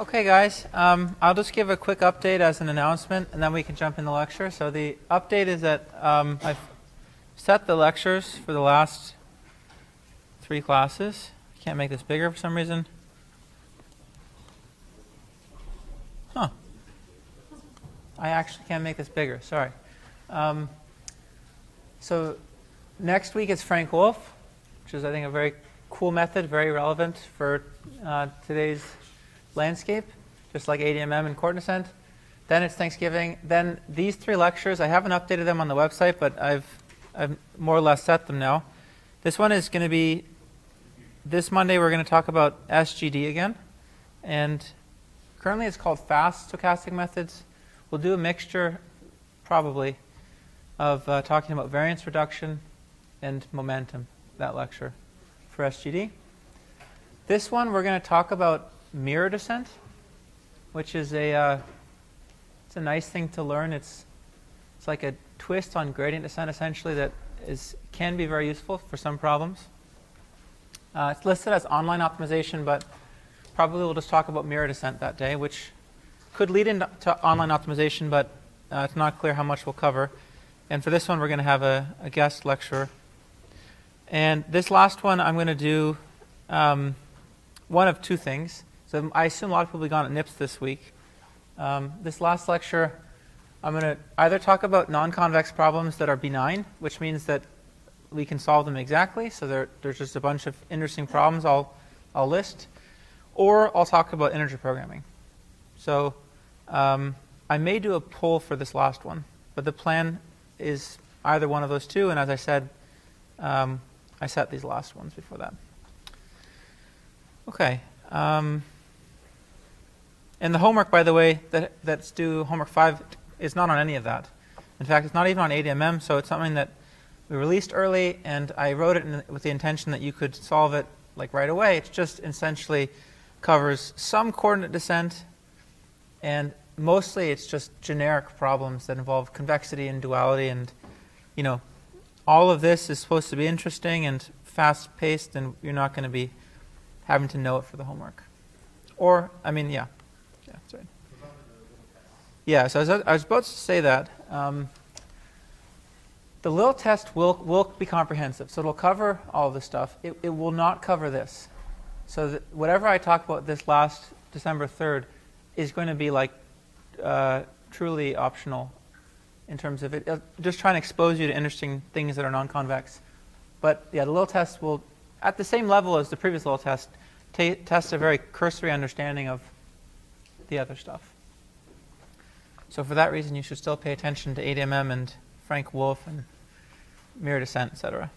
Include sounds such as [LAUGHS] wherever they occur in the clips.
Okay, guys, um, I'll just give a quick update as an announcement, and then we can jump in the lecture. So the update is that um, I've set the lectures for the last three classes. Can't make this bigger for some reason. Huh. I actually can't make this bigger, sorry. Um, so next week is Frank Wolfe, which is, I think, a very cool method, very relevant for uh, today's landscape, just like ADMM and coordinate descent. Then it's Thanksgiving. Then these three lectures, I haven't updated them on the website, but I've, I've more or less set them now. This one is going to be, this Monday we're going to talk about SGD again. And currently it's called fast stochastic methods. We'll do a mixture, probably, of uh, talking about variance reduction and momentum, that lecture for SGD. This one we're going to talk about mirror descent, which is a uh, it's a nice thing to learn. It's it's like a twist on gradient descent essentially that is can be very useful for some problems. Uh, it's listed as online optimization, but probably we'll just talk about mirror descent that day, which could lead into online optimization, but uh, it's not clear how much we'll cover. And for this one, we're going to have a, a, guest lecturer. And this last one, I'm going to do um, one of two things. So I assume a lot of people have gone at NIPS this week. Um, this last lecture, I'm going to either talk about non-convex problems that are benign, which means that we can solve them exactly. So there, there's just a bunch of interesting problems I'll, I'll list. Or I'll talk about integer programming. So um, I may do a poll for this last one, but the plan is either one of those two. And as I said, um, I set these last ones before that. Okay. Um, and the homework, by the way, that, that's due homework 5 is not on any of that. In fact, it's not even on ADMM, so it's something that we released early, and I wrote it in, with the intention that you could solve it like right away. It just essentially covers some coordinate descent, and mostly it's just generic problems that involve convexity and duality, and you know, all of this is supposed to be interesting and fast-paced, and you're not going to be having to know it for the homework. Or, I mean, yeah. Yeah, so I was, I was about to say that. Um, the little test will, will be comprehensive, so it'll cover all this stuff. It, it will not cover this. So whatever I talk about this last December 3rd is going to be like uh, truly optional in terms of it. Uh, just trying to expose you to interesting things that are non-convex. But yeah, the little test will, at the same level as the previous little test, test a very cursory understanding of the other stuff. So for that reason, you should still pay attention to ADMM and Frank Wolfe and mirror descent, etc.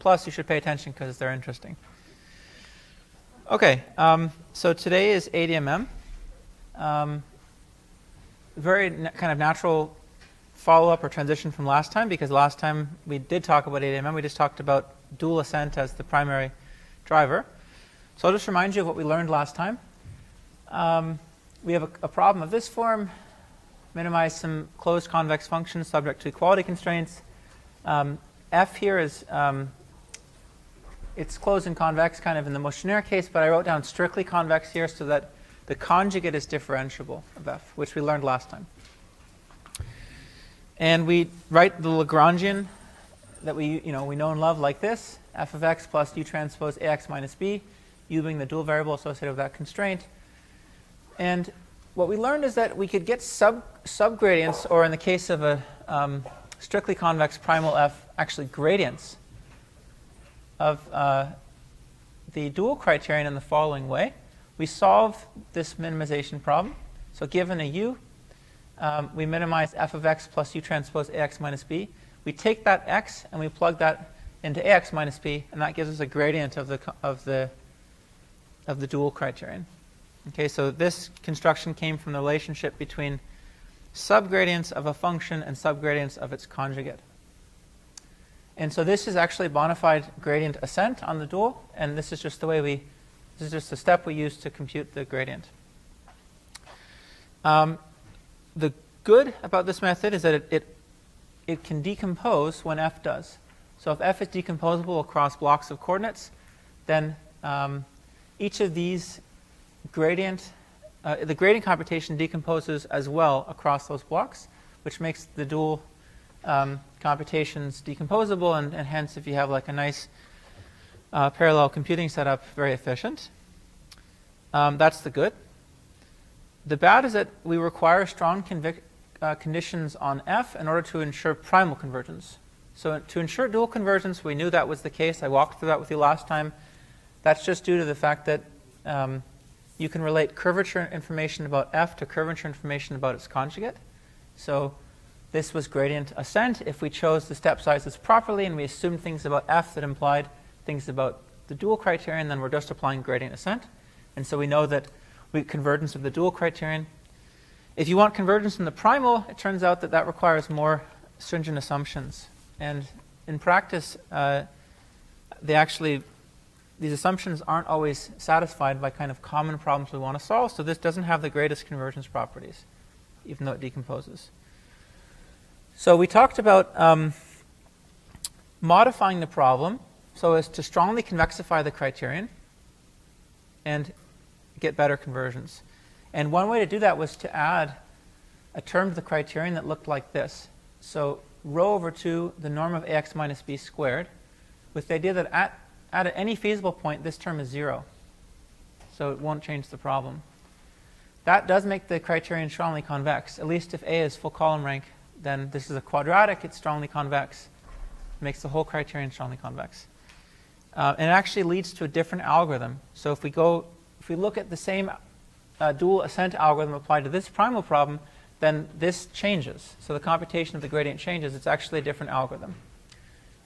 Plus, you should pay attention because they're interesting. Okay, um, so today is ADMM. Um, very kind of natural follow-up or transition from last time because last time we did talk about ADMM. We just talked about dual ascent as the primary driver. So I'll just remind you of what we learned last time. Um, we have a, a, problem of this form, minimize some closed convex functions subject to equality constraints. Um, f here is, um, it's closed and convex kind of in the most case, but I wrote down strictly convex here so that the conjugate is differentiable of f, which we learned last time. And we write the Lagrangian that we, you know, we know and love like this, f of x plus u transpose ax minus b, u being the dual variable associated with that constraint. And what we learned is that we could get sub subgradients, or in the case of a um, strictly convex primal f, actually gradients of uh, the dual criterion in the following way. We solve this minimization problem. So given a u, um, we minimize f of x plus u transpose ax minus b. We take that x and we plug that into ax minus b, and that gives us a gradient of the, of the, of the dual criterion. Okay, so this construction came from the relationship between subgradients of a function and subgradients of its conjugate. And so this is actually bona fide gradient ascent on the dual, and this is just the way we, this is just the step we use to compute the gradient. Um, the good about this method is that it, it, it can decompose when f does. So if f is decomposable across blocks of coordinates, then um, each of these gradient uh, the gradient computation decomposes as well across those blocks, which makes the dual um, computations decomposable, and, and, hence, if you have like a nice uh, parallel computing setup, very efficient. Um, that's the good. The bad is that we require strong uh, conditions on F in order to ensure primal convergence. So to ensure dual convergence, we knew that was the case. I walked through that with you last time. That's just due to the fact that um, you can relate curvature information about F to curvature information about its conjugate. So this was gradient ascent if we chose the step sizes properly and we assumed things about F that implied things about the dual criterion, then we're just applying gradient ascent. And so we know that we convergence of the dual criterion. If you want convergence in the primal, it turns out that that requires more stringent assumptions. And in practice, uh, they actually these assumptions aren't always satisfied by kind of common problems we want to solve, so this doesn't have the greatest convergence properties, even though it decomposes. So we talked about um, modifying the problem so as to strongly convexify the criterion and get better convergence. And one way to do that was to add a term to the criterion that looked like this. So rho over 2, the norm of ax minus b squared, with the idea that at at any feasible point, this term is 0. So it won't change the problem. That does make the criterion strongly convex. At least if A is full column rank, then this is a quadratic, it's strongly convex. Makes the whole criterion strongly convex. Uh, and it actually leads to a different algorithm. So if we go, if we look at the same uh, dual ascent algorithm applied to this primal problem, then this changes. So the computation of the gradient changes. It's actually a different algorithm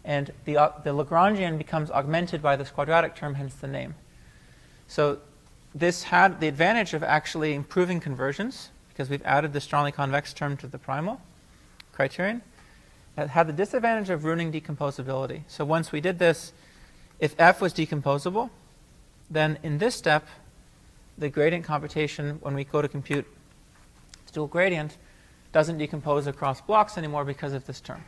and the, uh, the Lagrangian becomes augmented by this quadratic term, hence the name. So this had the advantage of actually improving convergence because we've added the strongly convex term to the primal criterion. It had the disadvantage of ruining decomposability. So once we did this, if f was decomposable, then in this step, the gradient computation, when we go to compute dual gradient, doesn't decompose across blocks anymore because of this term.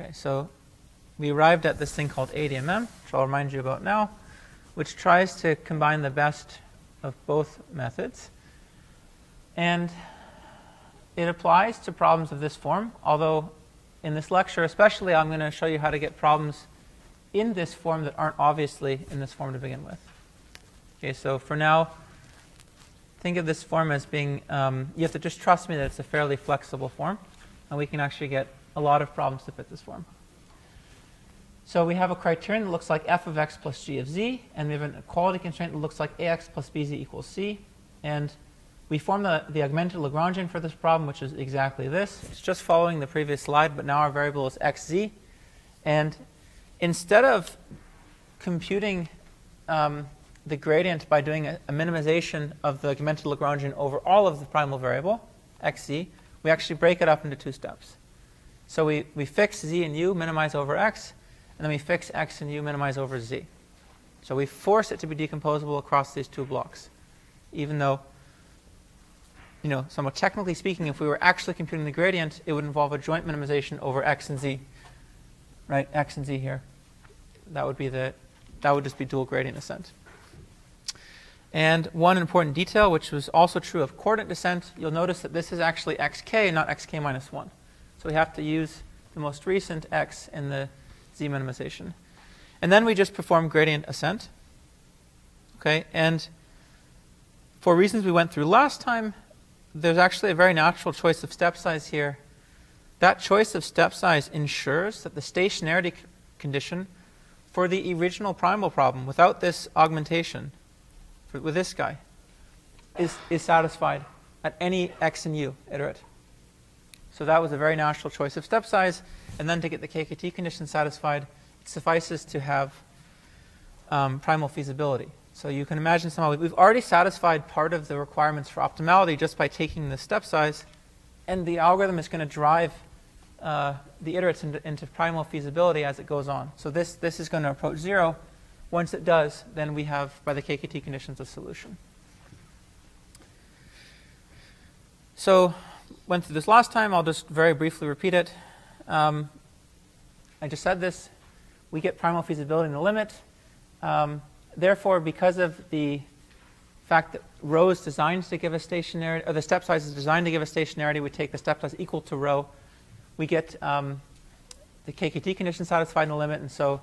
Okay, so we arrived at this thing called ADMM, which I'll remind you about now, which tries to combine the best of both methods. And it applies to problems of this form, although in this lecture especially I'm going to show you how to get problems in this form that aren't obviously in this form to begin with. Okay, so for now, think of this form as being, um, you have to just trust me that it's a fairly flexible form, and we can actually get a lot of problems to fit this form. So we have a criterion that looks like f of x plus g of z, and we have an equality constraint that looks like ax plus bz equals c. And we form the, the augmented Lagrangian for this problem, which is exactly this. It's just following the previous slide, but now our variable is xz. And instead of computing um, the gradient by doing a, a, minimization of the augmented Lagrangian over all of the primal variable, xz, we actually break it up into two steps. So we, we fix z and u, minimize over x, and then we fix x and u, minimize over z. So we force it to be decomposable across these two blocks, even though, you know, somewhat technically speaking, if we were actually computing the gradient, it would involve a joint minimization over x and z, right? x and z here. That would be the, that would just be dual gradient ascent. And one important detail, which was also true of coordinate descent, you'll notice that this is actually xk, not xk minus 1. So we have to use the most recent x in the z minimization. And then we just perform gradient ascent. Okay, and for reasons we went through last time, there's actually a very natural choice of step size here. That choice of step size ensures that the stationarity condition for the original primal problem without this augmentation, for, with this guy, is, is satisfied at any x and u iterate. So that was a very natural choice of step size. And then to get the KKT condition satisfied, it suffices to have um, primal feasibility. So you can imagine somehow we've already satisfied part of the requirements for optimality just by taking the step size, and the algorithm is going to drive uh, the iterates into, into, primal feasibility as it goes on. So this, this is going to approach zero. Once it does, then we have, by the KKT conditions, a solution. So went through this last time. I'll just very briefly repeat it. Um, I just said this. We get primal feasibility in the limit. Um, therefore, because of the fact that rho is designed to give a stationarity, or the step size is designed to give a stationarity, we take the step size equal to rho. We get um, the KKT condition satisfied in the limit, and so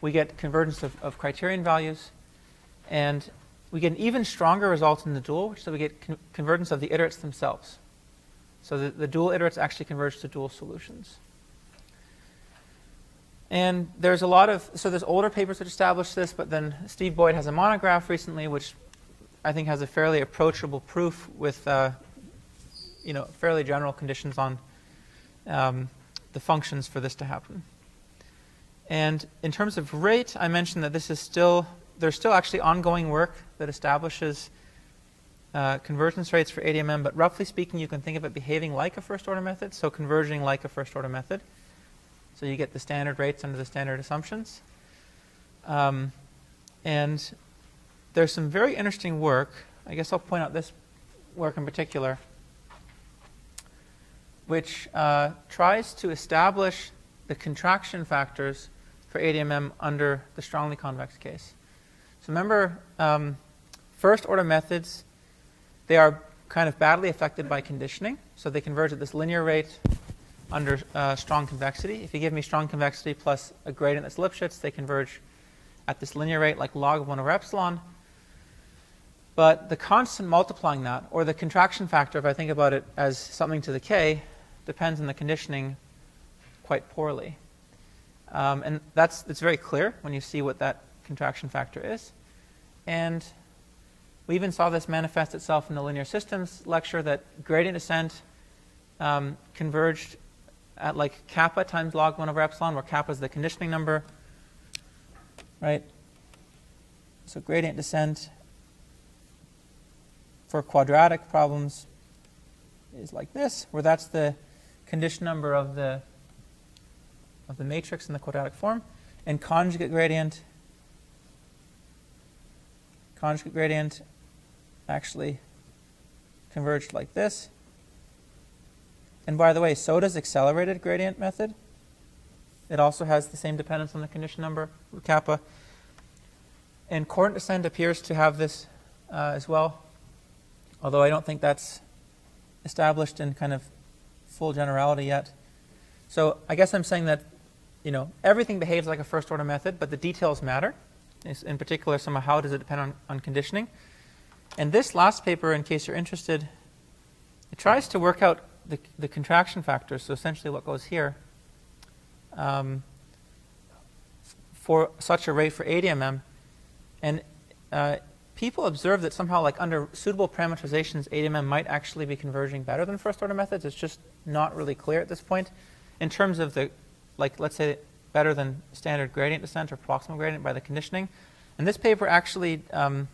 we get convergence of, of criterion values. And we get an even stronger result in the dual, so we get con convergence of the iterates themselves. So the, the dual iterates actually converge to dual solutions. And there's a lot of, so there's older papers that establish this, but then Steve Boyd has a monograph recently, which I think has a fairly approachable proof with, uh, you know, fairly general conditions on um, the functions for this to happen. And in terms of rate, I mentioned that this is still, there's still actually ongoing work that establishes uh, convergence rates for ADMM, but roughly speaking, you can think of it behaving like a first order method, so converging like a first order method. So you get the standard rates under the standard assumptions. Um, and there's some very interesting work. I guess I'll point out this work in particular, which uh, tries to establish the contraction factors for ADMM under the strongly convex case. So remember, um, first order methods, they are kind of badly affected by conditioning. So they converge at this linear rate under uh, strong convexity. If you give me strong convexity plus a gradient that's Lipschitz, they converge at this linear rate like log of 1 over epsilon. But the constant multiplying that, or the contraction factor, if I think about it as something to the k, depends on the conditioning quite poorly. Um, and that's it's very clear when you see what that contraction factor is. And we even saw this manifest itself in the linear systems lecture that gradient descent um, converged at like kappa times log 1 over epsilon, where kappa is the conditioning number, right? So gradient descent for quadratic problems is like this, where that's the condition number of the of the matrix in the quadratic form, and conjugate gradient conjugate gradient actually converged like this. And by the way, so does accelerated gradient method. It also has the same dependence on the condition number, kappa. And coordinate descent appears to have this uh, as well although I don't think that's established in kind of full generality yet. So I guess I'm saying that, you know, everything behaves like a first order method, but the details matter. In particular, some of how does it depend on, on conditioning. And this last paper, in case you're interested, it tries to work out the, the contraction factors, so essentially what goes here, um, for such a rate for ADMM. And uh, people observe that somehow, like under suitable parameterizations, ADMM might actually be converging better than first order methods. It's just not really clear at this point. In terms of the, like, let's say better than standard gradient descent or proximal gradient by the conditioning. And this paper actually um,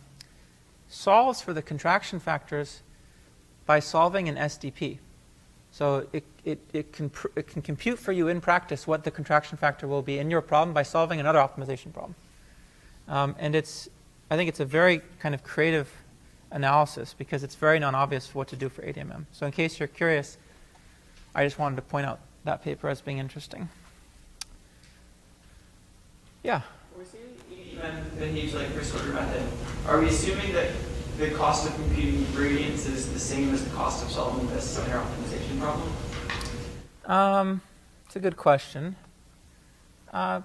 solves for the contraction factors by solving an SDP. So it, it, it, can it can compute for you in practice what the contraction factor will be in your problem by solving another optimization problem. Um, and it's I think it's a very kind of creative analysis because it's very non-obvious what to do for ADMM. So in case you're curious, I just wanted to point out that paper as being interesting. Yeah? We're even behaves like first order method. Are we assuming that the cost of computing gradients is the same as the cost of solving this linear optimization problem? Um, it's a good question. Uh,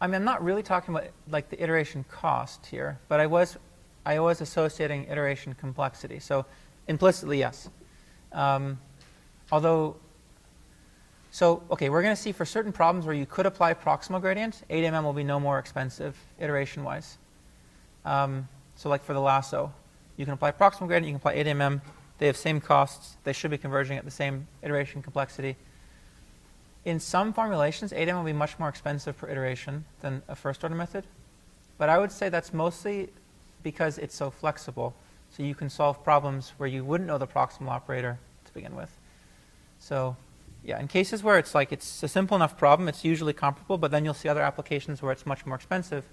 I mean, I'm not really talking about like the iteration cost here, but I was, I was associating iteration complexity. So implicitly, yes. Um, although, so okay, we're going to see for certain problems where you could apply proximal gradient, ADMM will be no more expensive iteration-wise. Um, so like for the lasso, you can apply proximal gradient, you can apply ADMM. They have same costs. They should be converging at the same iteration complexity. In some formulations, ADM will be much more expensive per iteration than a first order method. But I would say that's mostly because it's so flexible. So you can solve problems where you wouldn't know the proximal operator to begin with. So yeah, in cases where it's like it's a simple enough problem, it's usually comparable, but then you'll see other applications where it's much more expensive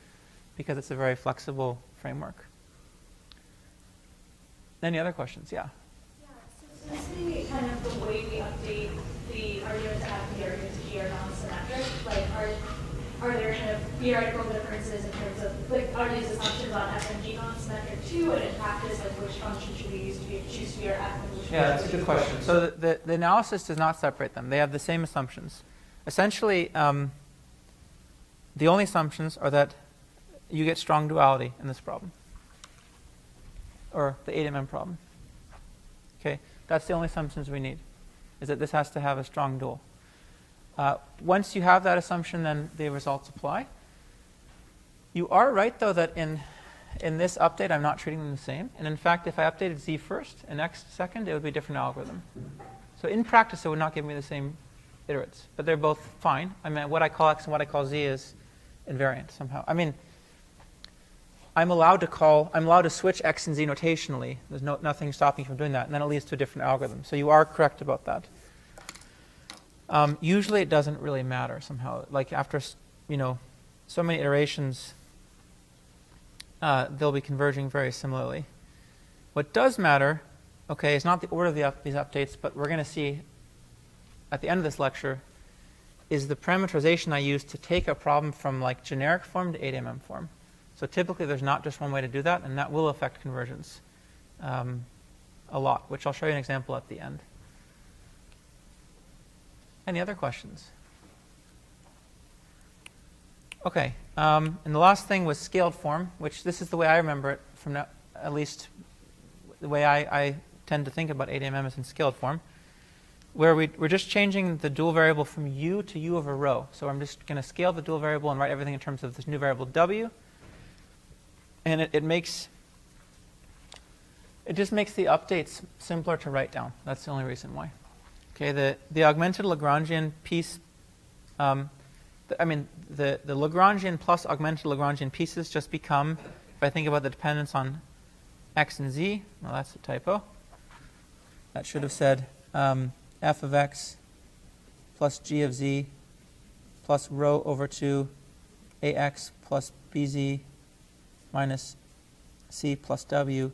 because it's a very flexible framework. Any other questions? Yeah. Yeah, so since kind of the way we update the non-symmetric, like are are there kind of theoretical differences in terms of, like, are these assumptions on F and G not symmetric too, and in practice, like, which function should we use to be, choose to be our F Yeah, that's a good be question. So the, the, the analysis does not separate them. They have the same assumptions. Essentially, um, the only assumptions are that you get strong duality in this problem, or the ADMM problem. Okay, that's the only assumptions we need, is that this has to have a strong dual. Uh, once you have that assumption, then the results apply. You are right, though, that in in this update, I'm not treating them the same. And in fact, if I updated z first and x second, it would be a different algorithm. So in practice, it would not give me the same iterates, but they're both fine. I mean, what I call x and what I call z is invariant somehow. I mean, I'm allowed to call, I'm allowed to switch x and z notationally. There's no, nothing stopping you from doing that, and then it leads to a different algorithm. So you are correct about that. Um, usually, it doesn't really matter somehow. Like after, you know, so many iterations, uh, they'll be converging very similarly. What does matter, okay, is not the order of the up, these updates, but we're going to see at the end of this lecture is the parameterization I use to take a problem from like generic form to ADMM form. So typically there's not just one way to do that, and that will affect convergence um, a lot, which I'll show you an example at the end. Any other questions? Okay, um, and the last thing was scaled form, which this is the way I remember it from now, at least the way I, I tend to think about ADMM is in scaled form, where we, we're just changing the dual variable from u to u over rho. So I'm just going to scale the dual variable and write everything in terms of this new variable w. And it, it makes, it just makes the updates simpler to write down. That's the only reason why. Okay, the, the augmented Lagrangian piece, um, the, I mean, the, the Lagrangian plus augmented Lagrangian pieces just become, if I think about the dependence on x and z, well, that's a typo. That should have said um, f of x plus g of z plus rho over 2 ax plus bz minus c plus w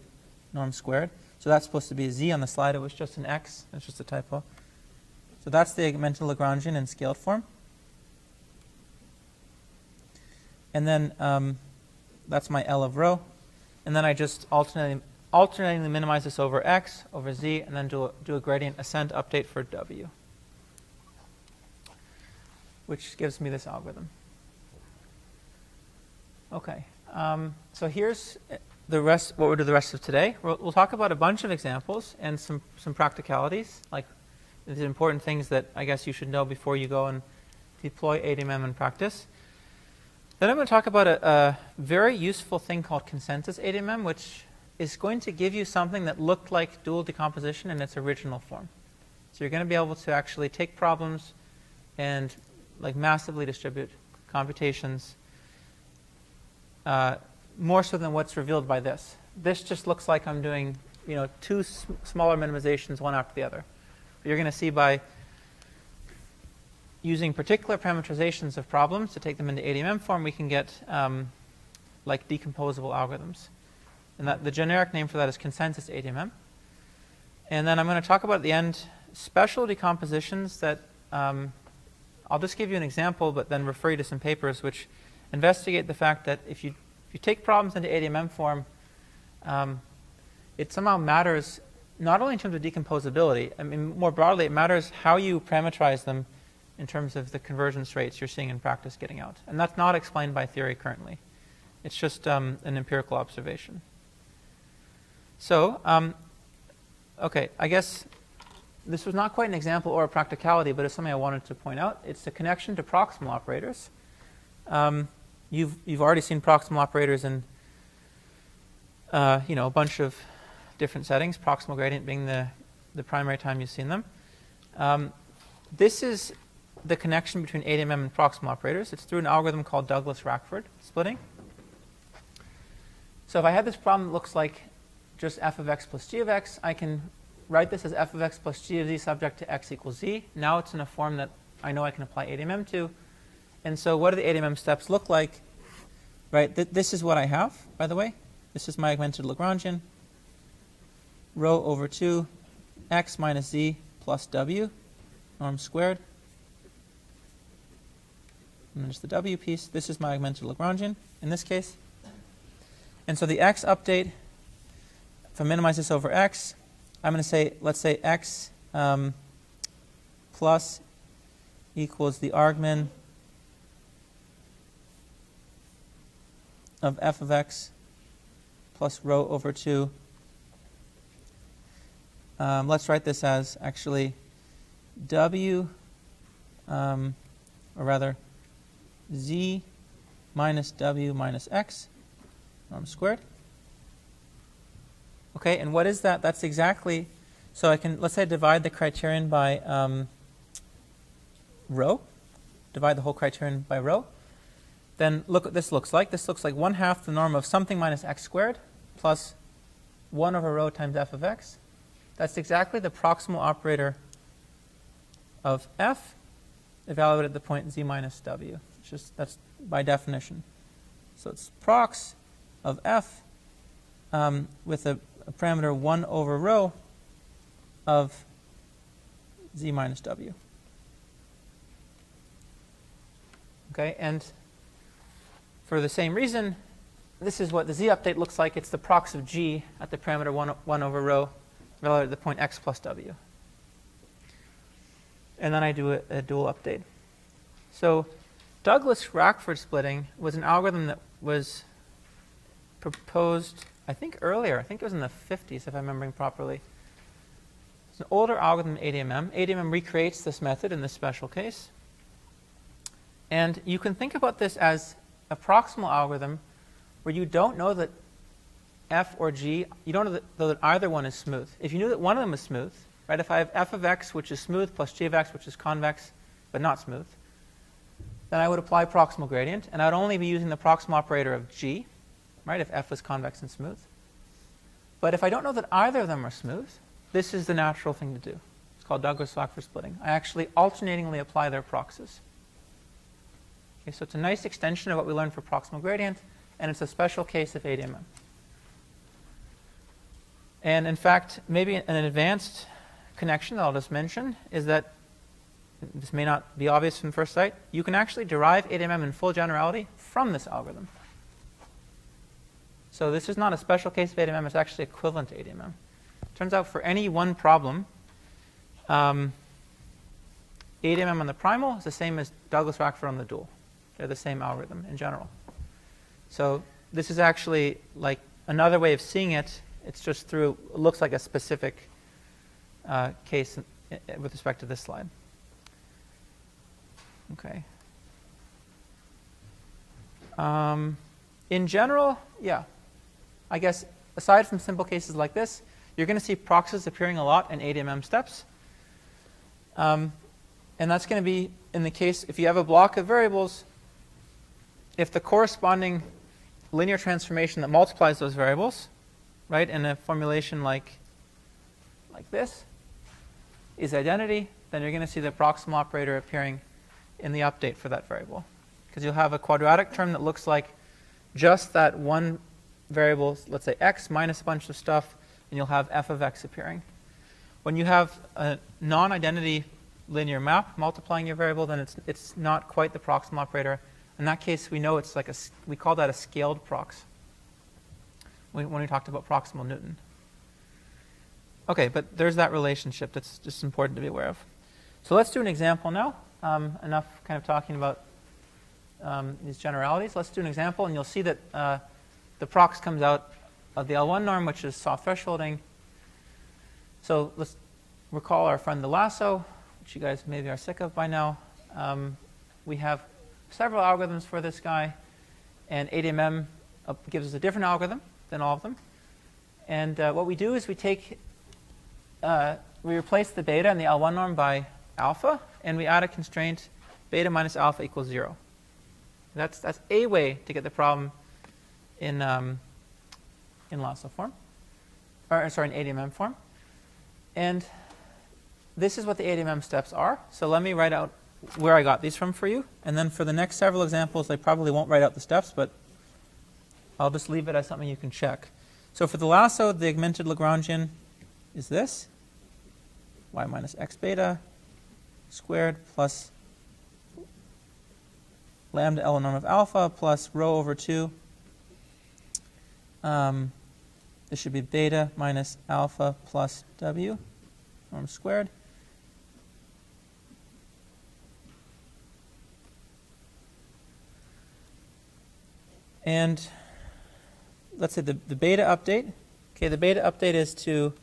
norm squared. So that's supposed to be a z on the slide. It was just an x. That's just a typo. So that's the augmented Lagrangian in scaled form. And then um, that's my L of rho. And then I just alternating, alternatingly minimize this over x, over z, and then do a, do a gradient ascent update for w, which gives me this algorithm. Okay, um, so here's the rest. What we'll do the rest of today. We'll, we'll talk about a bunch of examples and some some practicalities, like these important things that I guess you should know before you go and deploy ADMM in practice. Then I'm going to talk about a, a very useful thing called consensus ADMM, which is going to give you something that looked like dual decomposition in its original form. So you're going to be able to actually take problems and like massively distribute computations uh, more so than what's revealed by this. This just looks like I'm doing you know two sm- smaller minimizations one after the other. But you're going to see by using particular parameterizations of problems to take them into ADMM form, we can get um, like decomposable algorithms. And that the generic name for that is consensus ADMM. And then I'm going to talk about at the end special decompositions that um, I'll just give you an example, but then refer you to some papers which investigate the fact that if you if you take problems into ADMM form, um, it somehow matters not only in terms of decomposability. I mean, more broadly, it matters how you parameterize them in terms of the convergence rates you're seeing in practice getting out. And that's not explained by theory currently. It's just um, an empirical observation. So, um, okay, I guess this was not quite an example or a practicality, but it's something I wanted to point out. It's the connection to proximal operators. Um, you've, you've already seen proximal operators in uh, you know, a bunch of different settings, proximal gradient being the, the primary time you've seen them. Um, this is the connection between ADMM and proximal operators. It's through an algorithm called Douglas-Rachford splitting. So if I had this problem that looks like just f of x plus g of x, I can write this as f of x plus g of z subject to x equals z. Now it's in a form that I know I can apply ADMM to. And so what do the ADMM steps look like? Right, th this is what I have, by the way. This is my augmented Lagrangian. Rho over 2 x minus z plus w, norm squared. and then just the w piece. This is my augmented Lagrangian in this case. And so the x update, if I minimize this over x, I'm going to say, let's say x um, plus equals the argmin of f of x plus rho over 2. Um, let's write this as actually w, um, or rather z minus w minus x norm squared. Okay, and what is that? That's exactly, so I can, let's say I divide the criterion by um, rho, divide the whole criterion by rho. Then look what this looks like. This looks like 1 half the norm of something minus x squared plus 1 over rho times f of x. That's exactly the proximal operator of f evaluated at the point z minus w. It's just that's by definition. So it's prox of f um, with a, a, parameter 1 over rho of z minus w. Okay, and for the same reason, this is what the z update looks like. It's the prox of g at the parameter 1, 1 over rho relative to the point x plus w. And then I do a, a dual update. So Douglas-Rachford splitting was an algorithm that was proposed, I think, earlier. I think it was in the 50s, if I'm remembering properly. It's an older algorithm ADMM. ADMM recreates this method in this special case. And you can think about this as a proximal algorithm where you don't know that f or g, you don't know that, either one is smooth. If you knew that one of them is smooth, right, if I have f of x, which is smooth, plus g of x, which is convex, but not smooth, then I would apply proximal gradient, and I would only be using the proximal operator of g, right, if f was convex and smooth. But if I don't know that either of them are smooth, this is the natural thing to do. It's called Douglas-Rachford splitting. I actually alternatingly apply their proxies. Okay, so it's a nice extension of what we learned for proximal gradient, and it's a special case of ADMM. And in fact, maybe an advanced connection that I'll just mention is that this may not be obvious from first sight. You can actually derive ADMM in full generality from this algorithm. So this is not a special case of ADMM, it's actually equivalent to ADMM. Turns out for any one problem, um, ADMM on the primal is the same as Douglas-Rachford on the dual. They're the same algorithm in general. So this is actually like another way of seeing it. It's just through, looks like a specific uh, case with respect to this slide. Okay. Um, in general, yeah. I guess aside from simple cases like this, you're going to see proxies appearing a lot in ADMM steps. Um, and that's going to be in the case if you have a block of variables if the corresponding linear transformation that multiplies those variables, right, in a formulation like, like this, is identity, then you're going to see the proximal operator appearing in the update for that variable. Because you'll have a quadratic term that looks like just that one variable, let's say x minus a bunch of stuff, and you'll have f of x appearing. When you have a non-identity linear map multiplying your variable, then it's, it's not quite the proximal operator, in that case, we know it's like a, we call that a scaled prox when we talked about proximal Newton. Okay, but there's that relationship that's just important to be aware of. So let's do an example now. Um, enough kind of talking about um, these generalities. Let's do an example, and you'll see that uh, the prox comes out of the L1 norm, which is soft thresholding. So let's recall our friend the lasso, which you guys maybe are sick of by now. Um, we have several algorithms for this guy, and ADMM uh, gives us a different algorithm than all of them. And uh, what we do is we take, uh, we replace the beta in the L1 norm by alpha, and we add a constraint beta minus alpha equals zero. That's, that's a way to get the problem in, um, in lasso form, or sorry, in ADMM form. And this is what the ADMM steps are. So let me write out where I got these from for you. And then for the next several examples, I probably won't write out the steps, but I'll just leave it as something you can check. So for the lasso, the augmented Lagrangian is this, y minus x beta squared plus lambda L norm of alpha plus rho over 2. Um, this should be beta minus alpha plus w norm squared. And let's say the, the beta update. Okay, the beta update is to,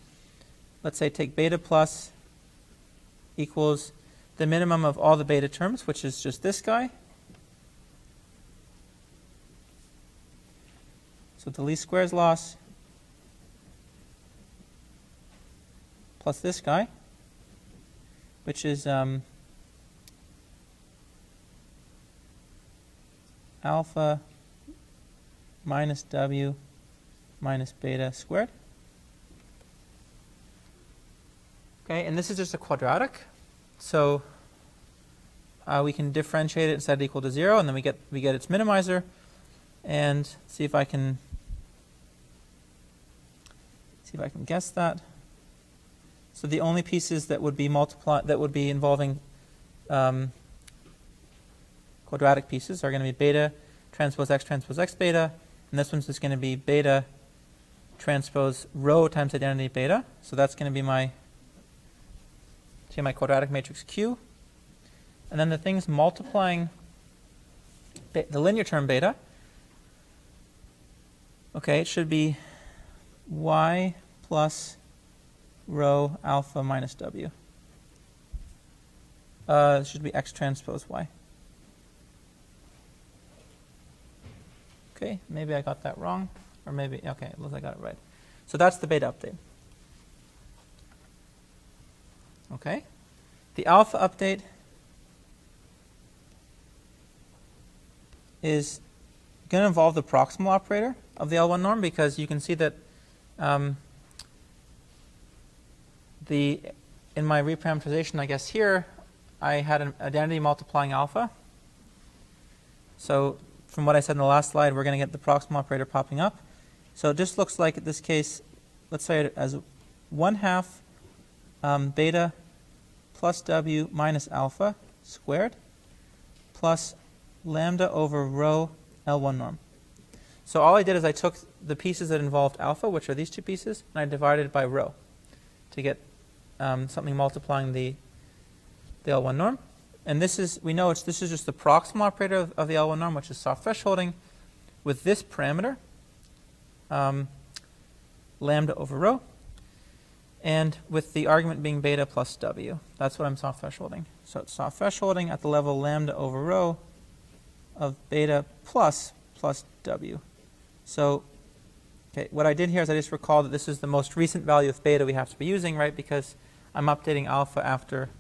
let's say, take beta plus equals the minimum of all the beta terms, which is just this guy. So the least squares loss plus this guy, which is um, alpha minus w minus beta squared. Okay, and this is just a quadratic. So uh, we can differentiate it and set it equal to 0, and then we get, we get its minimizer. And see if I can see if I can guess that. So the only pieces that would be multiply that would be involving um, quadratic pieces are going to be beta transpose x transpose x beta, and this one's just going to be beta transpose rho times identity beta. So that's going to be my say my quadratic matrix Q. And then the things multiplying the linear term beta. Okay, it should be y plus rho alpha minus w. Uh, it should be x transpose y. Okay, maybe I got that wrong, or maybe, okay, looks like I got it right. So that's the beta update. Okay, the alpha update is going to involve the proximal operator of the L1 norm because you can see that um, the in my reparameterization, I guess here, I had an identity multiplying alpha. So from what I said in the last slide, we're going to get the proximal operator popping up. So it just looks like in this case, let's say it as 1 half um, beta plus w minus alpha squared plus lambda over rho L1 norm. So all I did is I took the pieces that involved alpha, which are these two pieces, and I divided by rho to get um, something multiplying the, the L1 norm. And this is, we know it's, this is just the proximal operator of, of the L1 norm, which is soft thresholding, with this parameter, um, lambda over rho, and with the argument being beta plus w. That's what I'm soft thresholding. So it's soft thresholding at the level lambda over rho of beta plus plus w. So okay, what I did here is I just recall that this is the most recent value of beta we have to be using, right? Because I'm updating alpha after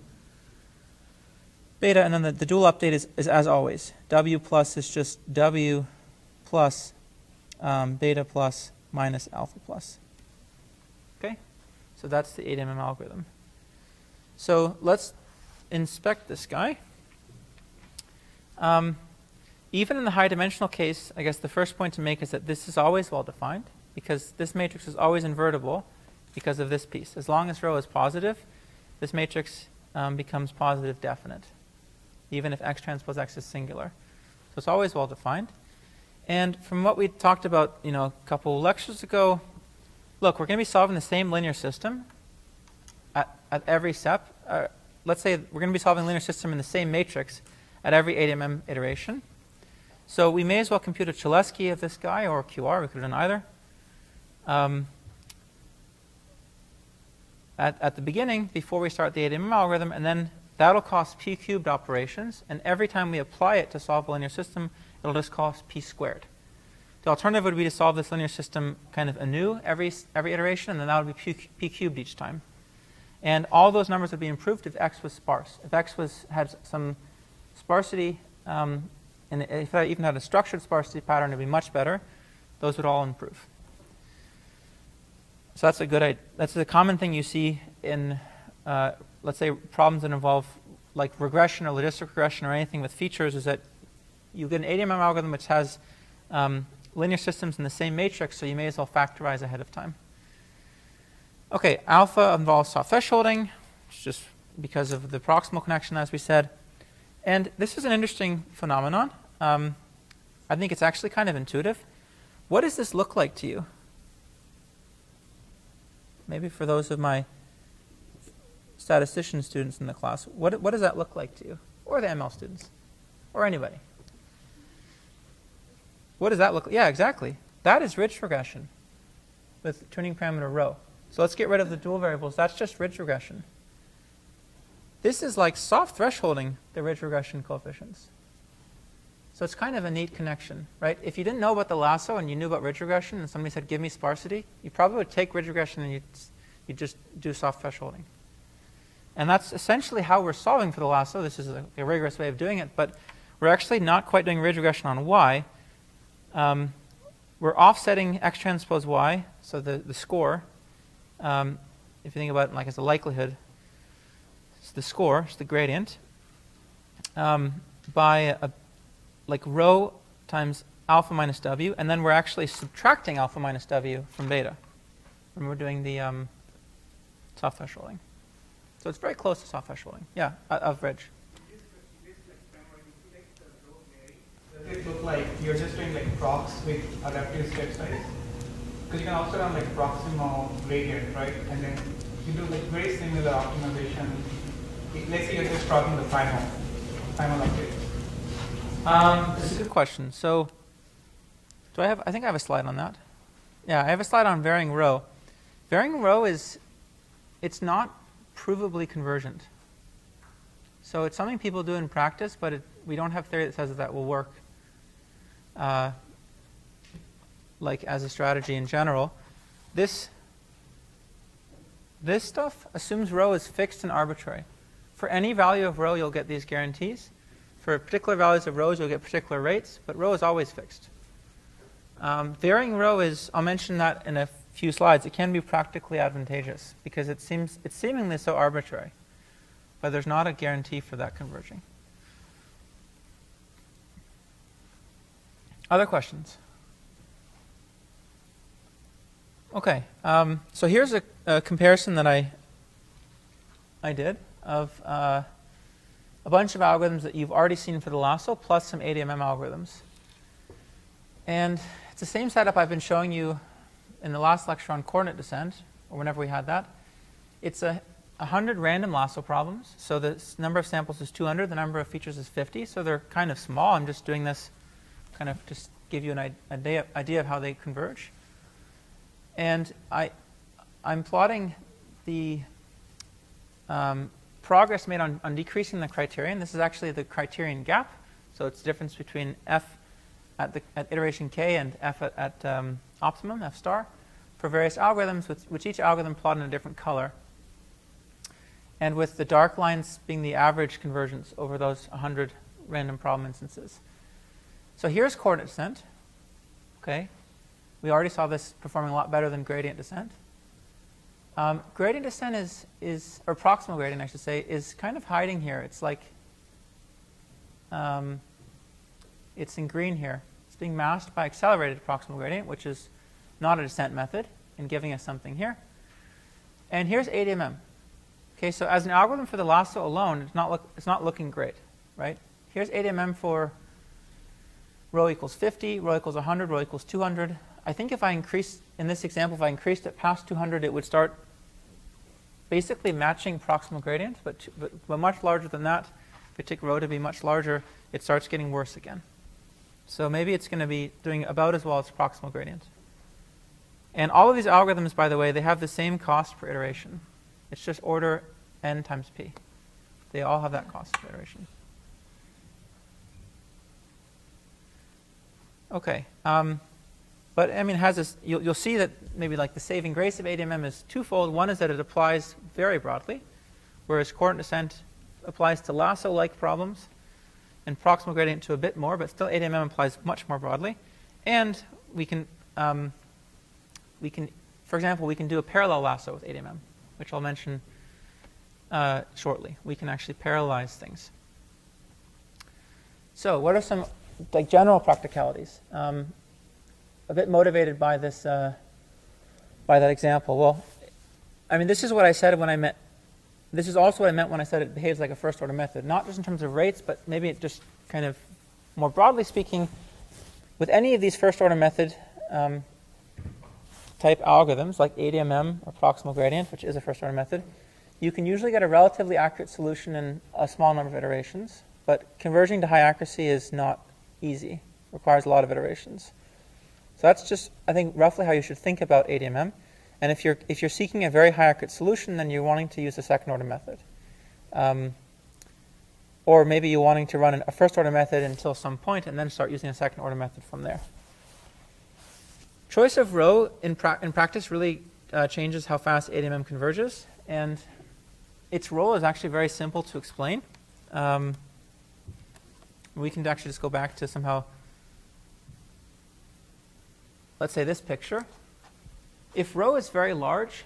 beta, and then the, the dual update is, is as always. W plus is just W plus um, beta plus minus alpha plus. Okay? So that's the ADMM algorithm. So let's inspect this guy. Um, even in the high dimensional case, I guess the first point to make is that this is always well defined because this matrix is always invertible because of this piece. As long as rho is positive, this matrix um, becomes positive definite, even if x transpose x is singular. So it's always well defined. And from what we talked about, you know, a couple lectures ago, look, we're going to be solving the same linear system at, at every step. Uh, let's say we're going to be solving linear system in the same matrix at every ADMM iteration. So we may as well compute a Cholesky of this guy or QR. We could have done either. Um, at, at the beginning, before we start the ADMM algorithm, and then that'll cost p cubed operations. And every time we apply it to solve a linear system, it'll just cost p squared. The alternative would be to solve this linear system kind of anew every, every iteration, and then that would be p, p cubed each time. And all those numbers would be improved if x was sparse. If x was, had some sparsity, um, and if I even had a structured sparsity pattern, it would be much better. Those would all improve. So that's a good. That's a common thing you see in, uh, let's say, problems that involve like regression or logistic regression or anything with features. Is that you get an ADMM algorithm which has um, linear systems in the same matrix, so you may as well factorize ahead of time. Okay, alpha involves soft thresholding, just because of the proximal connection, as we said. And this is an interesting phenomenon. um, I think it's actually kind of intuitive. What does this look like to you? Maybe for those of my statistician students in the class, what, what does that look like to you? Or the ML students? Or anybody? What does that look like? Yeah, exactly. That is ridge regression with tuning parameter rho. So let's get rid of the dual variables. That's just ridge regression. This is like soft thresholding the ridge regression coefficients. So it's kind of a neat connection, right? If you didn't know about the lasso and you knew about ridge regression and somebody said, give me sparsity, you probably would take ridge regression and you'd, you'd just do soft thresholding. And that's essentially how we're solving for the lasso. This is a, a rigorous way of doing it, but we're actually not quite doing ridge regression on y. Um, we're offsetting x transpose y, so the, the score, um, if you think about it like as a likelihood, it's the score, it's the gradient, um, by a, like rho times alpha minus w, and then we're actually subtracting alpha minus w from beta when we're doing the um, soft thresholding. So it's very close to soft thresholding, yeah, of ridge. Does it look like you're just doing like prox with adaptive step size? Because you can also run like proximal gradient, right? And then you do like very similar optimization. Let's say you're just plotting the final, final update. Um, this is a good question. So, do I have? I think I have a slide on that. Yeah, I have a slide on varying rho. Varying rho is, it's not provably convergent. So it's something people do in practice, but it, we don't have theory that says that that will work. Uh, like as a strategy in general, this this stuff assumes rho is fixed and arbitrary. For any value of rho, you'll get these guarantees. For particular values of rhos, you'll get particular rates, but rho is always fixed. Um, varying rho is, I'll mention that in a few slides, it can be practically advantageous because it seems it's seemingly so arbitrary, but there's not a guarantee for that converging. Other questions? Okay, um, so here's a, a, comparison that I I did of uh, a bunch of algorithms that you've already seen for the lasso, plus some ADMM algorithms. And it's the same setup I've been showing you in the last lecture on coordinate descent, or whenever we had that. It's a 100 random lasso problems. So the number of samples is 200, the number of features is 50. So they're kind of small. I'm just doing this kind of just give you an idea, idea of how they converge. And I, I'm plotting the um, progress made on, on decreasing the criterion. This is actually the criterion gap. So it's the difference between f at, the, at iteration k and f at, at um, optimum, f star, for various algorithms, with, which each algorithm plotted in a different color. And with the dark lines being the average convergence over those 100 random problem instances. So here's coordinate descent. Okay, we already saw this performing a lot better than gradient descent. Um, gradient descent is, is, or proximal gradient, I should say, is kind of hiding here. It's like, um, it's in green here. It's being masked by accelerated proximal gradient, which is not a descent method, and giving us something here. And here's 8 mm. Okay, so as an algorithm for the lasso alone, it's not, look, it's not looking great, right? Here's 8 mm for rho equals 50, rho equals 100, rho equals 200. I think if I increase, in this example, if I increased it past 200, it would start basically matching proximal gradients, but, but, but much larger than that. If we take rho to be much larger, it starts getting worse again. So maybe it's going to be doing about as well as proximal gradient. And all of these algorithms, by the way, they have the same cost per iteration. It's just order n times p. They all have that cost per iteration. Okay. Um, but I mean, has this, you'll, you'll see that maybe like the saving grace of ADMM is twofold. One is that it applies very broadly, whereas coordinate descent applies to lasso-like problems and proximal gradient to a bit more, but still ADMM applies much more broadly. And we can, um, we can, for example, we can do a parallel lasso with ADMM, which I'll mention uh, shortly. We can actually parallelize things. So what are some like general practicalities? Um, a bit motivated by this, uh, by that example. Well, I mean, this is what I said when I meant. This is also what I meant when I said it behaves like a first-order method, not just in terms of rates, but maybe it just kind of more broadly speaking, with any of these first order method um, type algorithms like ADMM or proximal gradient, which is a first order method, you can usually get a relatively accurate solution in a small number of iterations. But converging to high accuracy is not easy, requires a lot of iterations. So that's just, I think, roughly how you should think about ADMM. And if you're, if you're seeking a very high accurate solution, then you're wanting to use a second order method. Um, or maybe you're wanting to run a first order method until some point and then start using a second order method from there. Choice of rho in, pra in practice really uh, changes how fast ADMM converges. And its role is actually very simple to explain. Um, we can actually just go back to somehow, let's say this picture. If rho is very large,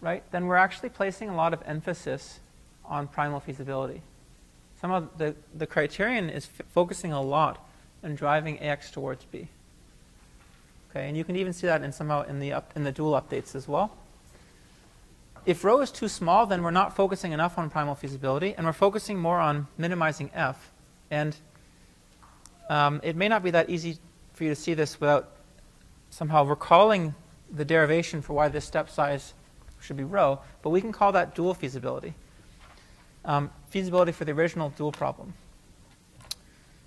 right, then we're actually placing a lot of emphasis on primal feasibility. Somehow the, the criterion is focusing a lot on driving AX towards B. Okay, and you can even see that in somehow in the, up, in the dual updates as well. If rho is too small, then we're not focusing enough on primal feasibility, and we're focusing more on minimizing f. And um, it may not be that easy for you to see this without somehow recalling the derivation for why this step size should be rho, but we can call that dual feasibility. Um, feasibility for the original dual problem.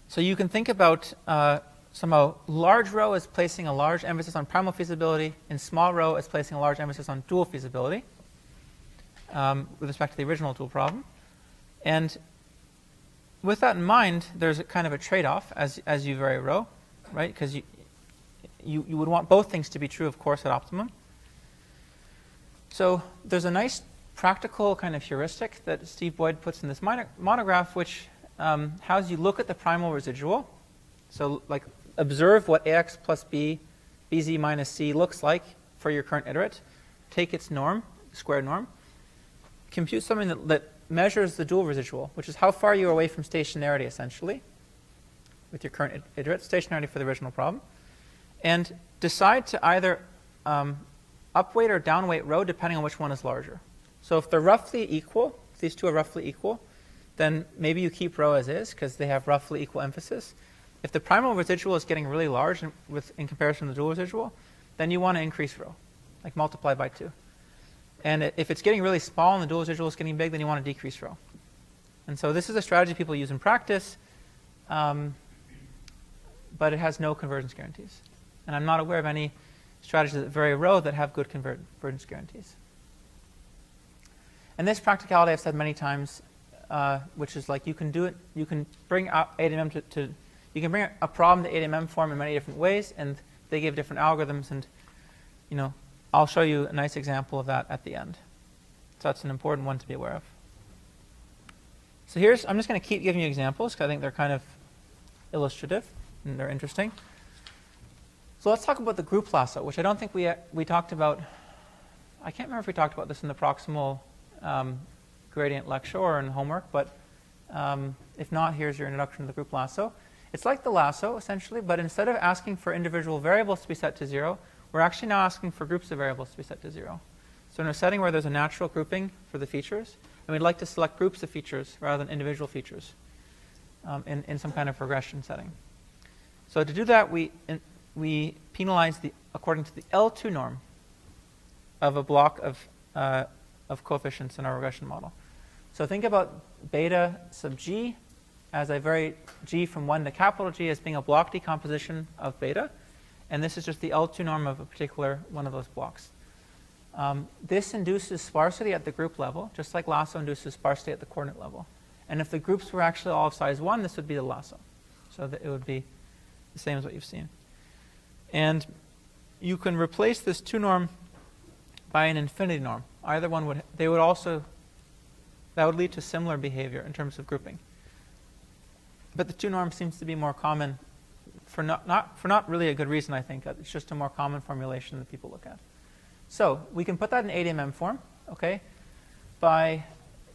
So you can think about uh, somehow large rho is placing a large emphasis on primal feasibility, and small rho is placing a large emphasis on dual feasibility um, with respect to the original dual problem. And with that in mind, there's kind of a trade-off as, as you vary rho, right? Because you, you, you would want both things to be true, of course, at optimum. So there's a nice practical kind of heuristic that Steve Boyd puts in this monograph, which um, has you look at the primal residual. So like observe what ax plus b, bz minus c looks like for your current iterate. Take its norm, square norm. Compute something that, that measures the dual residual, which is how far you're away from stationarity, essentially, with your current iterate, stationarity for the original problem, and decide to either um, upweight or downweight rho depending on which one is larger. So if they're roughly equal, if these two are roughly equal, then maybe you keep rho as is because they have roughly equal emphasis. If the primal residual is getting really large in, with, in comparison to the dual residual, then you want to increase rho, like multiply by 2. And if it's getting really small and the dual residual is getting big, then you want to decrease rho. And so this is a strategy people use in practice, um, but it has no convergence guarantees. And I'm not aware of any strategies that vary rho that have good convergence guarantees. And this practicality I've said many times, uh, which is like you can do it, you can bring ADMM to, to, you can bring a problem to ADMM form in many different ways, and they give different algorithms, and you know, I'll show you a nice example of that at the end. So that's an important one to be aware of. So here's, I'm just going to keep giving you examples because I think they're kind of illustrative and they're interesting. So let's talk about the group lasso, which I don't think we, we talked about. I can't remember if we talked about this in the proximal um, gradient lecture or in homework, but um, if not, here's your introduction to the group lasso. It's like the lasso, essentially, but instead of asking for individual variables to be set to zero, we're actually now asking for groups of variables to be set to zero. So in a setting where there's a natural grouping for the features, and we'd like to select groups of features rather than individual features um, in, in some kind of regression setting. So to do that, we, in, we penalize the, according to the L2 norm of a block of, uh, of coefficients in our regression model. So think about beta sub g as I vary g from 1 to capital G as being a block decomposition of beta. And this is just the L2 norm of a particular one of those blocks. Um, this induces sparsity at the group level, just like lasso induces sparsity at the coordinate level. And if the groups were actually all of size 1, this would be the lasso. So that it would be the same as what you've seen. And you can replace this 2 norm by an infinity norm. Either one would, they would also, that would lead to similar behavior in terms of grouping. But the 2 norm seems to be more common for not, not, for not really a good reason, I think. It's just a more common formulation that people look at. So we can put that in ADMM form, okay, by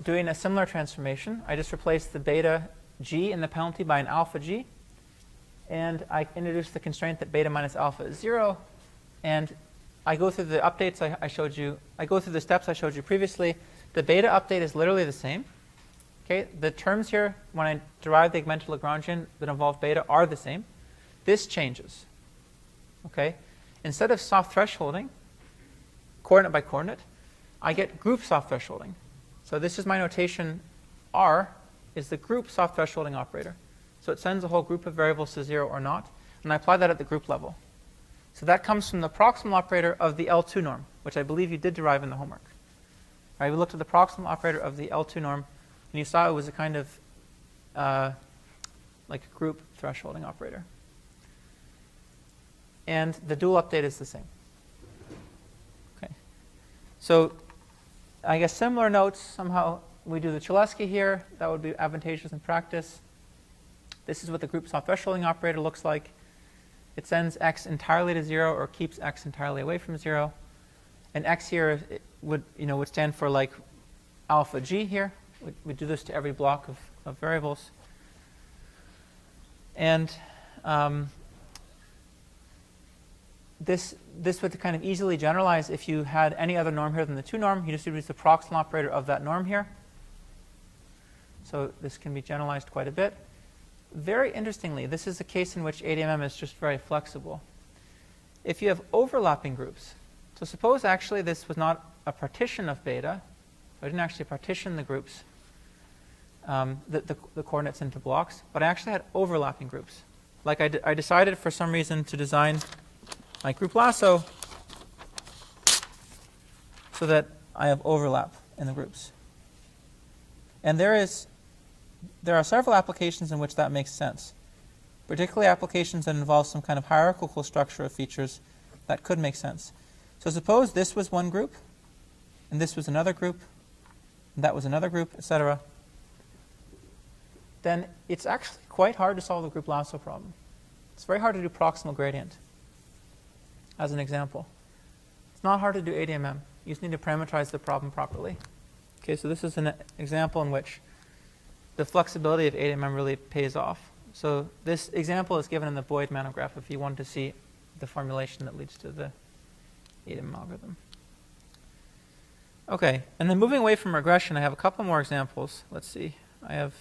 doing a similar transformation. I just replace the beta g in the penalty by an alpha g. And I introduce the constraint that beta minus alpha is 0. And I go through the updates I, I showed you. I go through the steps I showed you previously. The beta update is literally the same. Okay, the terms here, when I derive the augmented Lagrangian that involve beta, are the same. This changes. Okay, instead of soft thresholding, coordinate by coordinate, I get group soft thresholding. So this is my notation. R is the group soft thresholding operator. So it sends a whole group of variables to zero or not, and I apply that at the group level. So that comes from the proximal operator of the L2 norm, which I believe you did derive in the homework. Right, we looked at the proximal operator of the L2 norm, and you saw it was a kind of uh, like a group thresholding operator. And the dual update is the same. Okay. So I guess similar notes, somehow we do the Cholesky here. That would be advantageous in practice. This is what the group soft thresholding operator looks like. It sends x entirely to 0 or keeps x entirely away from 0. And x here would, you know, would stand for like alpha g here. We, we do this to every block of, of variables. And um, this, this would kind of easily generalize if you had any other norm here than the 2 norm. You just use the proximal operator of that norm here. So this can be generalized quite a bit. Very interestingly, this is a case in which ADMM is just very flexible. If you have overlapping groups, so suppose actually this was not a partition of beta, I didn't actually partition the groups, um, the, the, the, coordinates into blocks, but I actually had overlapping groups. Like I, I decided for some reason to design my group lasso so that I have overlap in the groups. And there is there are several applications in which that makes sense, particularly applications that involve some kind of hierarchical structure of features that could make sense. So suppose this was one group, and this was another group, that was another group, etc. Then it's actually quite hard to solve the group lasso problem. It's very hard to do proximal gradient, as an example. It's not hard to do ADMM. You just need to parameterize the problem properly. Okay, so this is an example in which the flexibility of ADMM really pays off. So this example is given in the Boyd monograph if you want to see the formulation that leads to the ADMM algorithm. Okay, and then moving away from regression, I have a couple more examples. Let's see. I have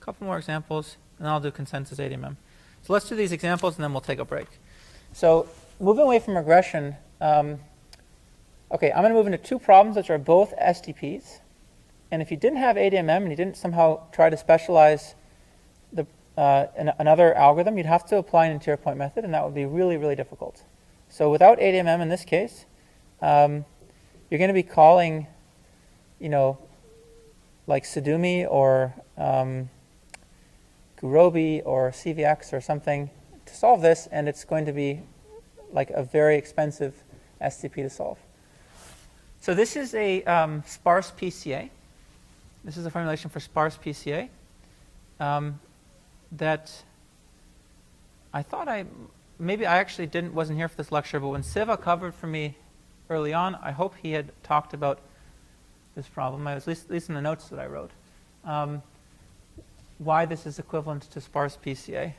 a couple more examples, and I'll do consensus ADMM. So let's do these examples, and then we'll take a break. So moving away from regression, um, okay, I'm going to move into two problems which are both SDPs. And if you didn't have ADMM and you didn't somehow try to specialize the, uh, an, another algorithm, you'd have to apply an interior point method, and that would be really, really difficult. So without ADMM in this case, um, you're going to be calling, you know, like SeDuMi or um, Gurobi or CVX or something to solve this, and it's going to be like a very expensive SDP to solve. So this is a um, sparse PCA. This is a formulation for sparse PCA um, that I thought I maybe I actually didn't wasn't here for this lecture, but when Siva covered for me early on, I hope he had talked about this problem. I was at least, at least in the notes that I wrote. Um, why this is equivalent to sparse PCA.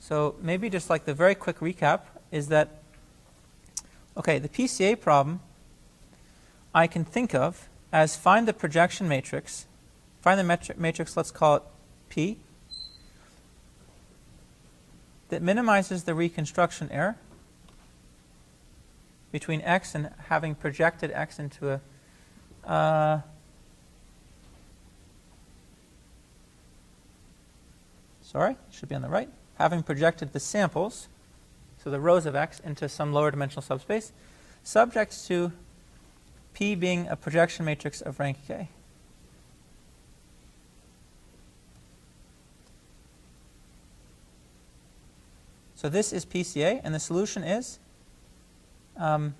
So maybe just like the very quick recap is that okay, the PCA problem I can think of as find the projection matrix. Find the matrix, let's call it P, that minimizes the reconstruction error between x and having projected x into a uh, sorry, should be on the right, having projected the samples, so the rows of x, into some lower dimensional subspace, subject to P being a projection matrix of rank K. So this is PCA, and the solution is um,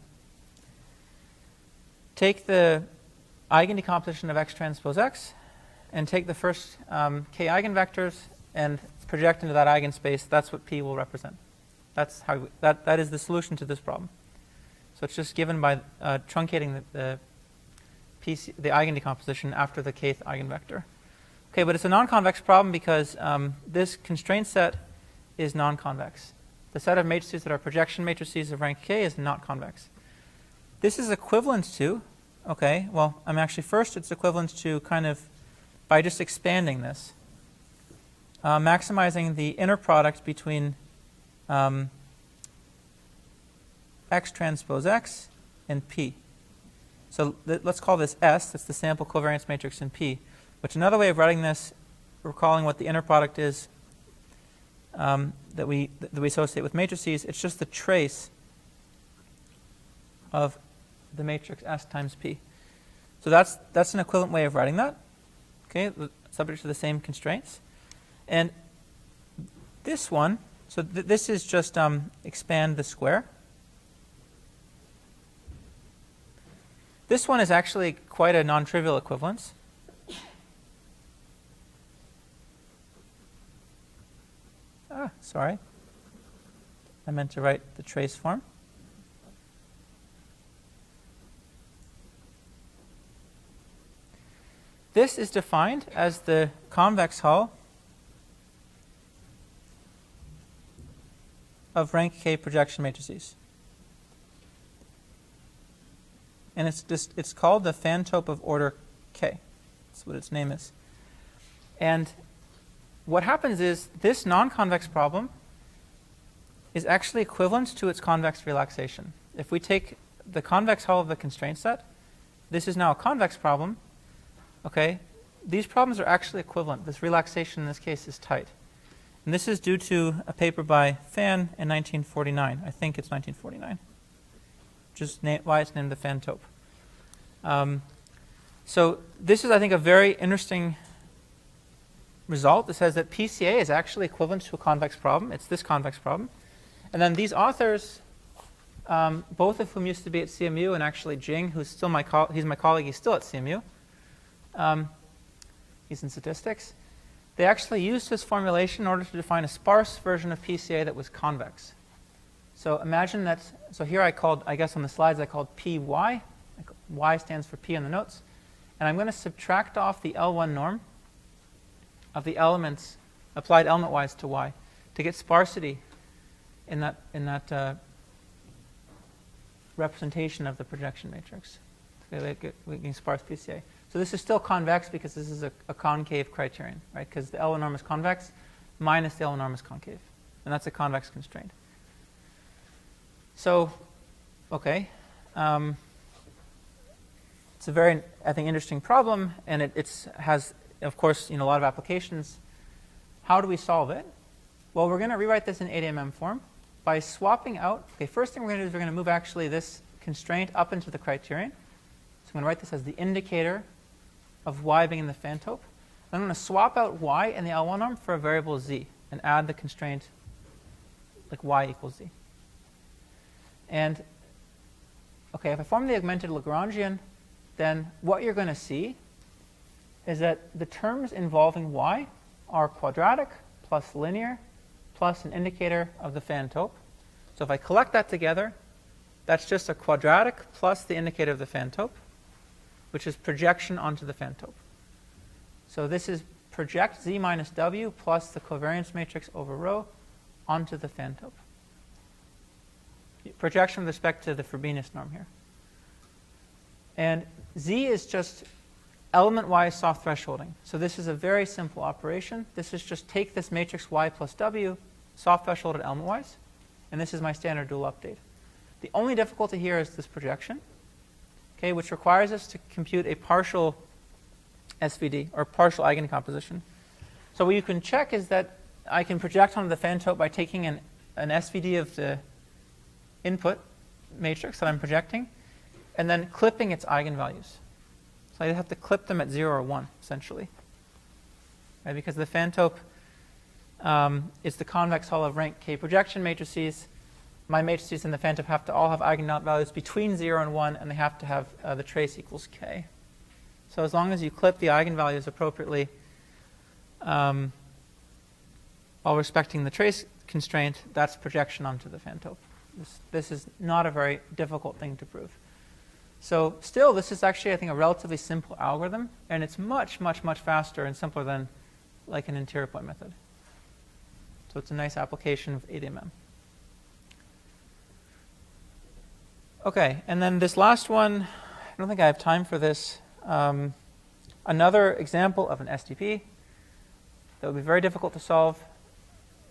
take the eigendecomposition of x transpose x and take the first um, k eigenvectors and project into that eigenspace. That's what P will represent. That's how we, that, that is the solution to this problem. So it's just given by uh, truncating the, the, PC, the eigendecomposition after the kth eigenvector. Okay, but it's a non-convex problem because um, this constraint set is non-convex. The set of matrices that are projection matrices of rank k is not convex. This is equivalent to, okay, well, I'm actually first it's equivalent to kind of by just expanding this, uh, maximizing the inner product between um, x transpose x and p. So let's call this S, that's the sample covariance matrix in P, which another way of writing this, recalling what the inner product is um, that, we, that we associate with matrices, it's just the trace of the matrix S times P. So that's, that's an equivalent way of writing that, okay, subject to the same constraints. And this one, so th- this is just um, expand the square. This one is actually quite a non-trivial equivalence. Ah, sorry. I meant to write the trace form. This is defined as the convex hull of rank K projection matrices. And it's just it's called the Fantope of order K. That's what its name is. And what happens is this non-convex problem is actually equivalent to its convex relaxation. If we take the convex hull of the constraint set, this is now a convex problem. Okay, these problems are actually equivalent. This relaxation in this case is tight. And this is due to a paper by Fan in 1949. I think it's 1949. Just why it's named the Fantope. Um, so this is, I think, a very interesting result. that says that PCA is actually equivalent to a convex problem. It's this convex problem. And then these authors, um, both of whom used to be at CMU, and actually Jing, who's still my he's my colleague, he's still at CMU. Um, he's in statistics. They actually used this formulation in order to define a sparse version of PCA that was convex. So imagine that, so here I called, I guess on the slides I called PY. Y stands for P in the notes. And I'm going to subtract off the L1 norm of the elements applied element-wise to Y to get sparsity in that, in that uh, representation of the projection matrix. So we get sparse PCA. So this is still convex because this is a, a concave criterion, right? Because the L norm is convex minus the L norm is concave. And that's a convex constraint. So, okay. Um, it's a very, I think, interesting problem, and it it's, has, of course, in a lot of applications. How do we solve it? Well, we're going to rewrite this in ADMM form by swapping out. Okay, first thing we're going to do is we're going to move actually this constraint up into the criterion. So I'm going to write this as the indicator of y being in the Fantope. I'm going to swap out y in the L1 norm for a variable z and add the constraint like y equals z. And okay, if I form the augmented Lagrangian, then what you're going to see is that the terms involving y are quadratic plus linear plus an indicator of the Fantope. So if I collect that together, that's just a quadratic plus the indicator of the Fantope which is projection onto the Fantope. So this is project z minus w plus the covariance matrix over rho onto the Fantope. Projection with respect to the Frobenius norm here. And z is just element-wise soft thresholding. So this is a very simple operation. This is just take this matrix y plus w, soft thresholded element-wise, and this is my standard dual update. The only difficulty here is this projection okay, which requires us to compute a partial SVD or partial eigencomposition. So what you can check is that I can project onto the Fantope by taking an, an SVD of the input matrix that I'm projecting and then clipping its eigenvalues. So I have to clip them at 0 or 1, essentially. Right? Because the Fantope um, is the convex hull of rank K projection matrices my matrices in the Fantope have to all have eigenvalues between 0 and 1, and they have to have uh, the trace equals k. So as long as you clip the eigenvalues appropriately um, while respecting the trace constraint, that's projection onto the Fantope. This, this is not a very difficult thing to prove. So still, this is actually, I think, a relatively simple algorithm, and it's much, much, much faster and simpler than like an interior point method. So it's a nice application of ADMM. Okay, and then this last one, I don't think I have time for this, um, another example of an SDP that would be very difficult to solve,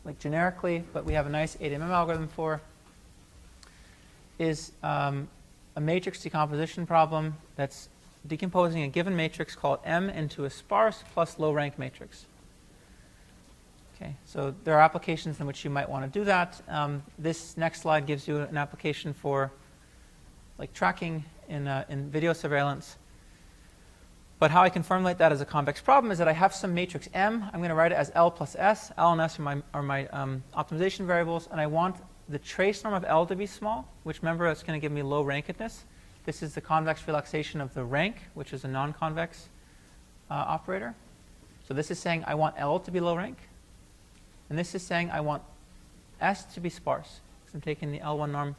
like generically, but we have a nice ADMM algorithm for, is um, a matrix decomposition problem that's decomposing a given matrix called M into a sparse plus low rank matrix. Okay, so there are applications in which you might want to do that. Um, this next slide gives you an application for like tracking in, uh, in video surveillance. But how I can formulate that as a convex problem is that I have some matrix M. I'm going to write it as L plus S. L and S are my, are my um, optimization variables, and I want the trace norm of L to be small, which remember is going to give me low rankedness. This is the convex relaxation of the rank, which is a non-convex uh, operator. So this is saying I want L to be low rank. And this is saying I want S to be sparse. So I'm taking the L1 norm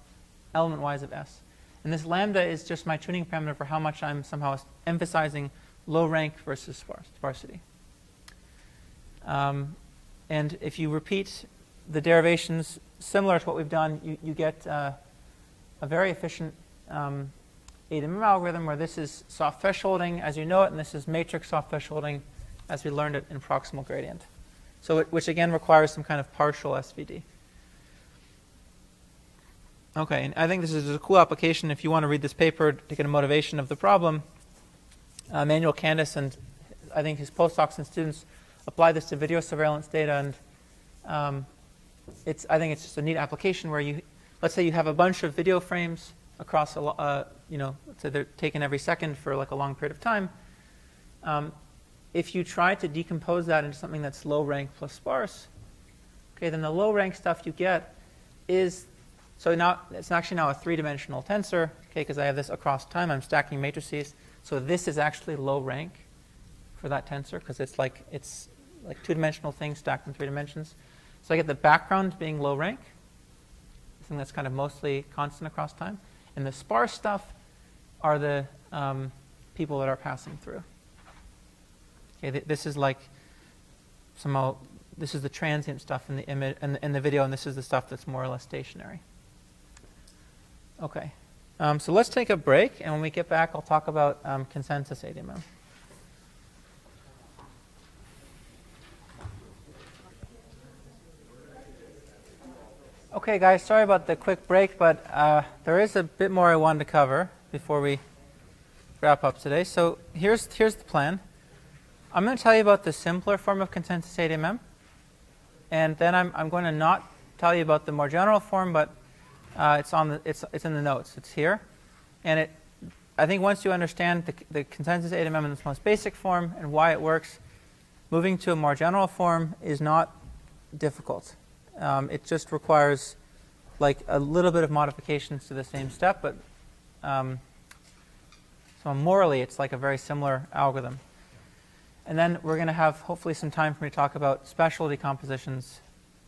element wise of S. And this lambda is just my tuning parameter for how much I'm somehow emphasizing low rank versus sparse, sparsity. Um, and if you repeat the derivations similar to what we've done, you, you get uh, a very efficient um, ADMM algorithm where this is soft thresholding as you know it, and this is matrix soft thresholding as we learned it in proximal gradient. So it, which again requires some kind of partial SVD. Okay, and I think this is a cool application if you want to read this paper to get a motivation of the problem. Uh, Manuel Candès and I think his postdocs and students apply this to video surveillance data, and um, it's I think it's just a neat application where you, let's say you have a bunch of video frames across a, uh, you know, let's say they're taken every second for like a long period of time. Um, if you try to decompose that into something that's low rank plus sparse, okay, then the low rank stuff you get is so now it's actually now a three-dimensional tensor, okay, because I have this across time. I'm stacking matrices. So this is actually low rank for that tensor because it's like it's like two-dimensional things stacked in three dimensions. So I get the background being low rank, something that's kind of mostly constant across time, and the sparse stuff are the um, people that are passing through. Okay, th this is like somehow this is the transient stuff in the image in, in the video, and this is the stuff that's more or less stationary. Okay, um, so let's take a break, and when we get back, I'll talk about um, consensus ADMM. Okay, guys, sorry about the quick break, but uh, there is a bit more I wanted to cover before we wrap up today. So here's here's the plan. I'm going to tell you about the simpler form of consensus ADMM, and then I'm I'm going to not tell you about the more general form, but uh, it's on the it's it's in the notes. It's here, and it. I think once you understand the, the consensus ADMM in its most basic form and why it works, moving to a more general form is not difficult. Um, it just requires like a little bit of modifications to the same step, but um, so morally it's like a very similar algorithm. And then we're going to have hopefully some time for me to talk about special decompositions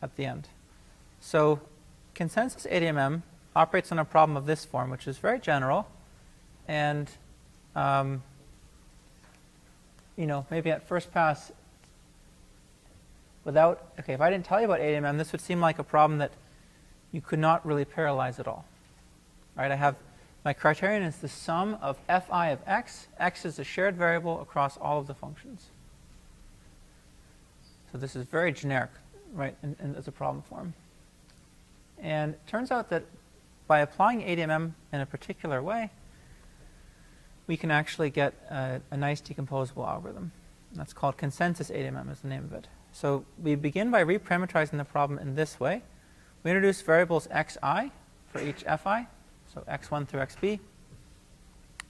at the end. So consensus ADMM operates on a problem of this form, which is very general, and um, you know maybe at first pass without, okay, if I didn't tell you about ADMM, this would seem like a problem that you could not really parallelize at all. Right? I have my criterion is the sum of fi of x. x is a shared variable across all of the functions. So this is very generic, right, in, in, as a problem form. And it turns out that by applying ADMM in a particular way, we can actually get a, a nice decomposable algorithm. That's called consensus ADMM is the name of it. So we begin by reparameterizing the problem in this way. We introduce variables xi for each fi, so x1 through xb.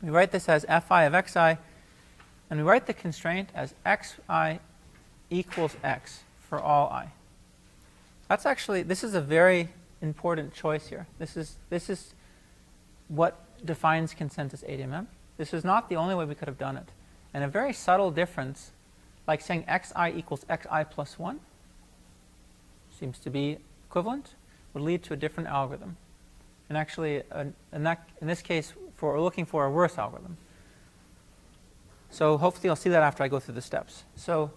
We write this as fi of xi, and we write the constraint as xi equals x for all i. That's actually, this is a very important choice here. This is, this is what defines consensus ADMM. This is not the only way we could have done it. And a very subtle difference like saying xi equals xi plus 1 seems to be equivalent, would lead to a different algorithm. And actually, in, that, in this case, for, we're looking for a worse algorithm. So hopefully you'll see that after I go through the steps. So,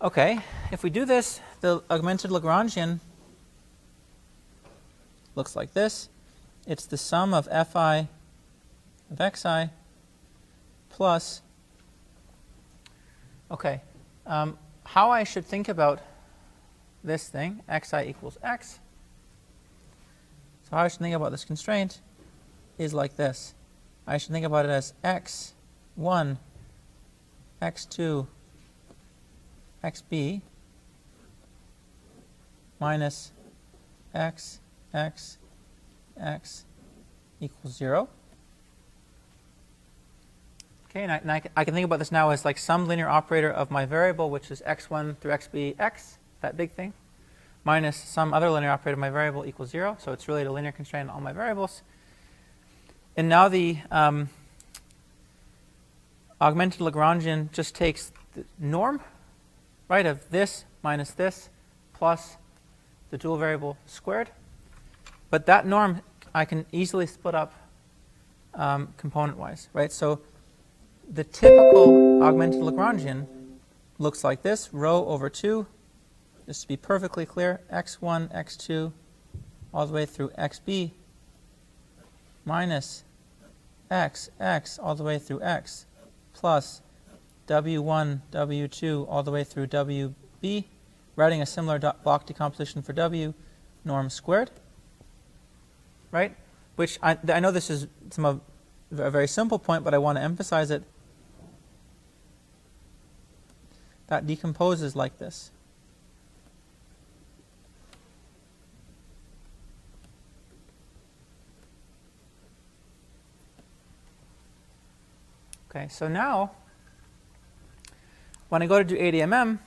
okay, if we do this, the augmented Lagrangian looks like this. It's the sum of fi of xi plus Okay. Um, how I should think about this thing, xi equals x. So how I should think about this constraint is like this. I should think about it as x1, x2, xb minus x, x, x equals 0. Okay, and I, and I, can, think about this now as like some linear operator of my variable, which is x1 through xb x, that big thing, minus some other linear operator of my variable equals 0. So it's really a linear constraint on all my variables. And now the um, augmented Lagrangian just takes the norm, right, of this minus this plus the dual variable squared. But that norm I can easily split up um, component-wise, right? So the typical augmented Lagrangian looks like this, rho over 2, just to be perfectly clear, x1, x2, all the way through xb minus x, x, all the way through x, plus w1, w2, all the way through wb, writing a similar block decomposition for w, norm squared, right? Which I, I know this is some of a very simple point, but I want to emphasize it. That decomposes like this. Okay, so now when I go to do ADMM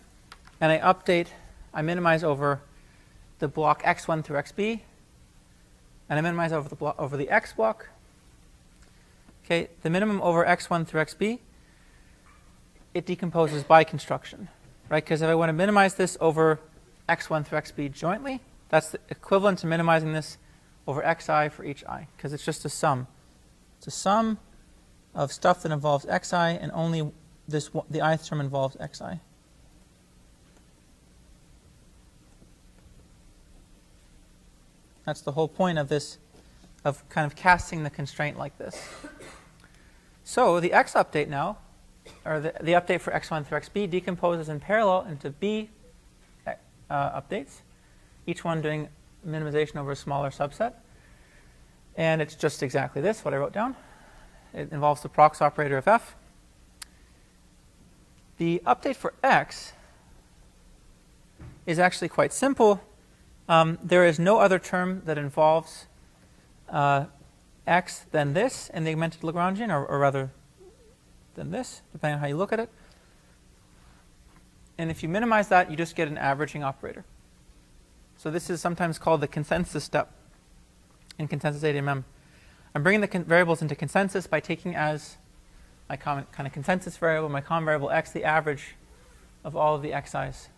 and I update, I minimize over the block x1 through xb, and I minimize over the over the x block. Okay, the minimum over x1 through xb, it decomposes by construction, right? Because if I want to minimize this over x1 through xb jointly, that's equivalent to minimizing this over xi for each i, because it's just a sum. It's a sum of stuff that involves xi and only this the ith term involves xi. That's the whole point of this, of kind of casting the constraint like this. So the x update now, or the, the update for x1 through xb decomposes in parallel into b uh, updates, each one doing minimization over a smaller subset. And it's just exactly this, what I wrote down. It involves the prox operator of f. The update for x is actually quite simple. Um, there is no other term that involves uh, x than this in the augmented Lagrangian, or, or, rather than this, depending on how you look at it. And if you minimize that, you just get an averaging operator. So this is sometimes called the consensus step in consensus ADMM. I'm bringing the variables into consensus by taking as my common, kind of consensus variable, my common variable x, the average of all of the xi's.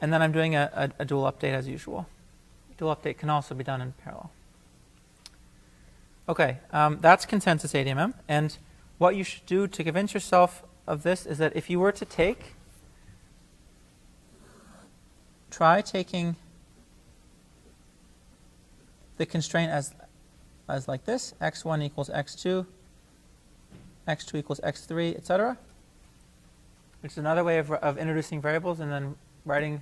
And then I'm doing a, a, a dual update as usual. Dual update can also be done in parallel. Okay, um, that's consensus ADMM. And what you should do to convince yourself of this is that if you were to take, try taking the constraint as as like this, x1 equals x2, x2 equals x3, etc. Which is another way of, of introducing variables and then writing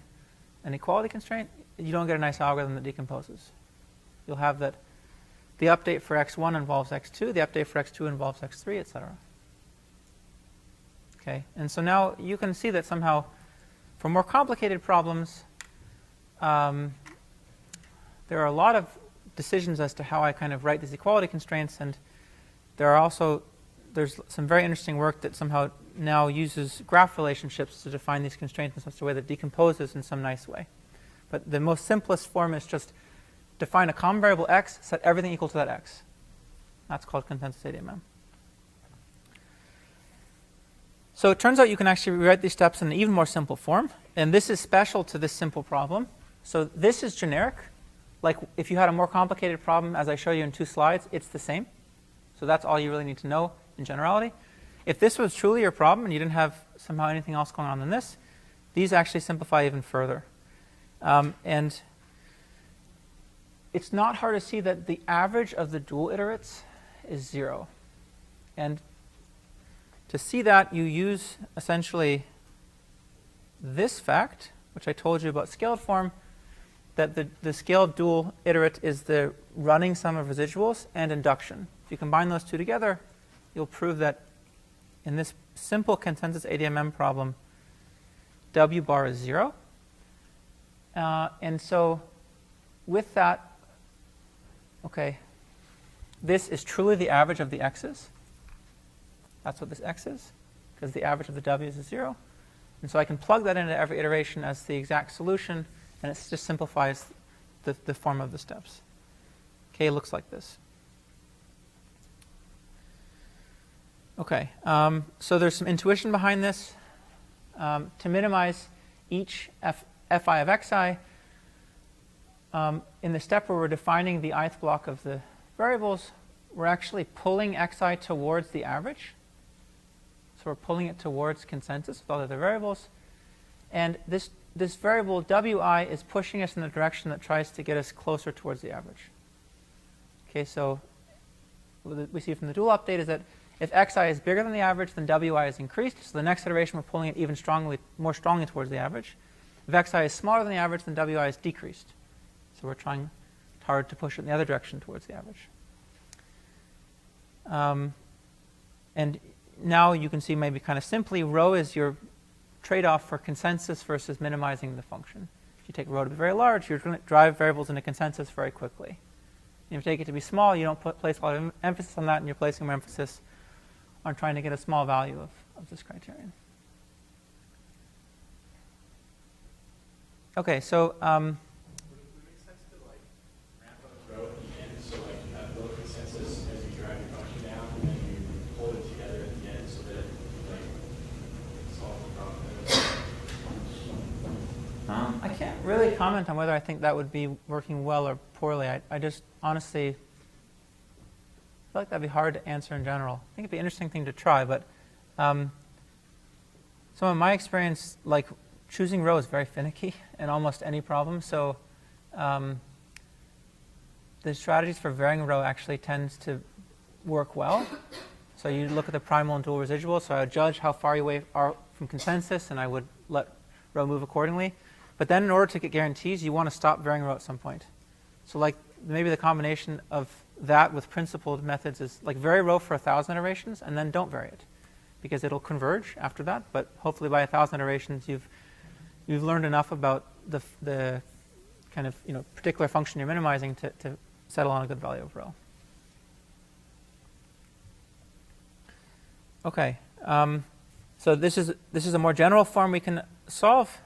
an equality constraint. You don't get a nice algorithm that decomposes. You'll have that the update for x1 involves x2, the update for x2 involves x3, etc. Okay, and so now you can see that somehow for more complicated problems, um, there are a lot of decisions as to how I kind of write these equality constraints. And there are also there's some very interesting work that somehow now uses graph relationships to define these constraints in such a way that decomposes in some nice way. But the most simplest form is just define a common variable x, set everything equal to that x. That's called consensus ADMM. So it turns out you can actually rewrite these steps in an even more simple form. And this is special to this simple problem. So this is generic. Like if you had a more complicated problem, as I show you in two slides, it's the same. So that's all you really need to know in generality. If this was truly your problem and you didn't have somehow anything else going on than this, these actually simplify even further. Um, and it's not hard to see that the average of the dual iterates is zero. And To see that, you use essentially this fact, which I told you about scaled form, that the, the scaled dual iterate is the running sum of residuals and induction. If you combine those two together, you'll prove that in this simple consensus ADMM problem, W bar is 0. Uh, and so with that, okay, this is truly the average of the x's. That's what this x is, because the average of the w's is 0. And so I can plug that into every iteration as the exact solution, and it just simplifies the, the form of the steps. K looks like this. Okay, um, so there's some intuition behind this. Um, to minimize each f, fi of xi, um, in the step where we're defining the ith block of the variables, we're actually pulling xi towards the average. So we're pulling it towards consensus with all the other variables. And this, this variable wi is pushing us in the direction that tries to get us closer towards the average. Okay, so what we see from the dual update is that if xi is bigger than the average, then wi is increased. So the next iteration, we're pulling it even strongly, more strongly towards the average. If xi is smaller than the average, then wi is decreased. So we're trying hard to push it in the other direction towards the average. Um, and now you can see maybe kind of simply, rho is your trade-off for consensus versus minimizing the function. If you take rho to be very large, you're going to drive variables into consensus very quickly. And if you take it to be small, you don't put, place a lot of emphasis on that, and you're placing more emphasis on trying to get a small value of, of this criterion. Okay, so um, Um, I can't really comment on whether I think that would be working well or poorly. I, I just honestly feel like that'd be hard to answer in general. I think it'd be an interesting thing to try, but um, some of my experience, like choosing rho is very finicky [LAUGHS] in almost any problem. So um, the strategies for varying rho actually tends to work well. So you look at the primal and dual residual. So I would judge how far you are from consensus, and I would let rho move accordingly. But then in order to get guarantees, you want to stop varying rho at some point. So like maybe the combination of that with principled methods is like vary rho for a thousand iterations and then don't vary it because it'll converge after that. But hopefully by a thousand iterations, you've you've learned enough about the the kind of you know particular function you're minimizing to, to settle on a good value of rho. Okay, um, so this is this is a more general form we can solve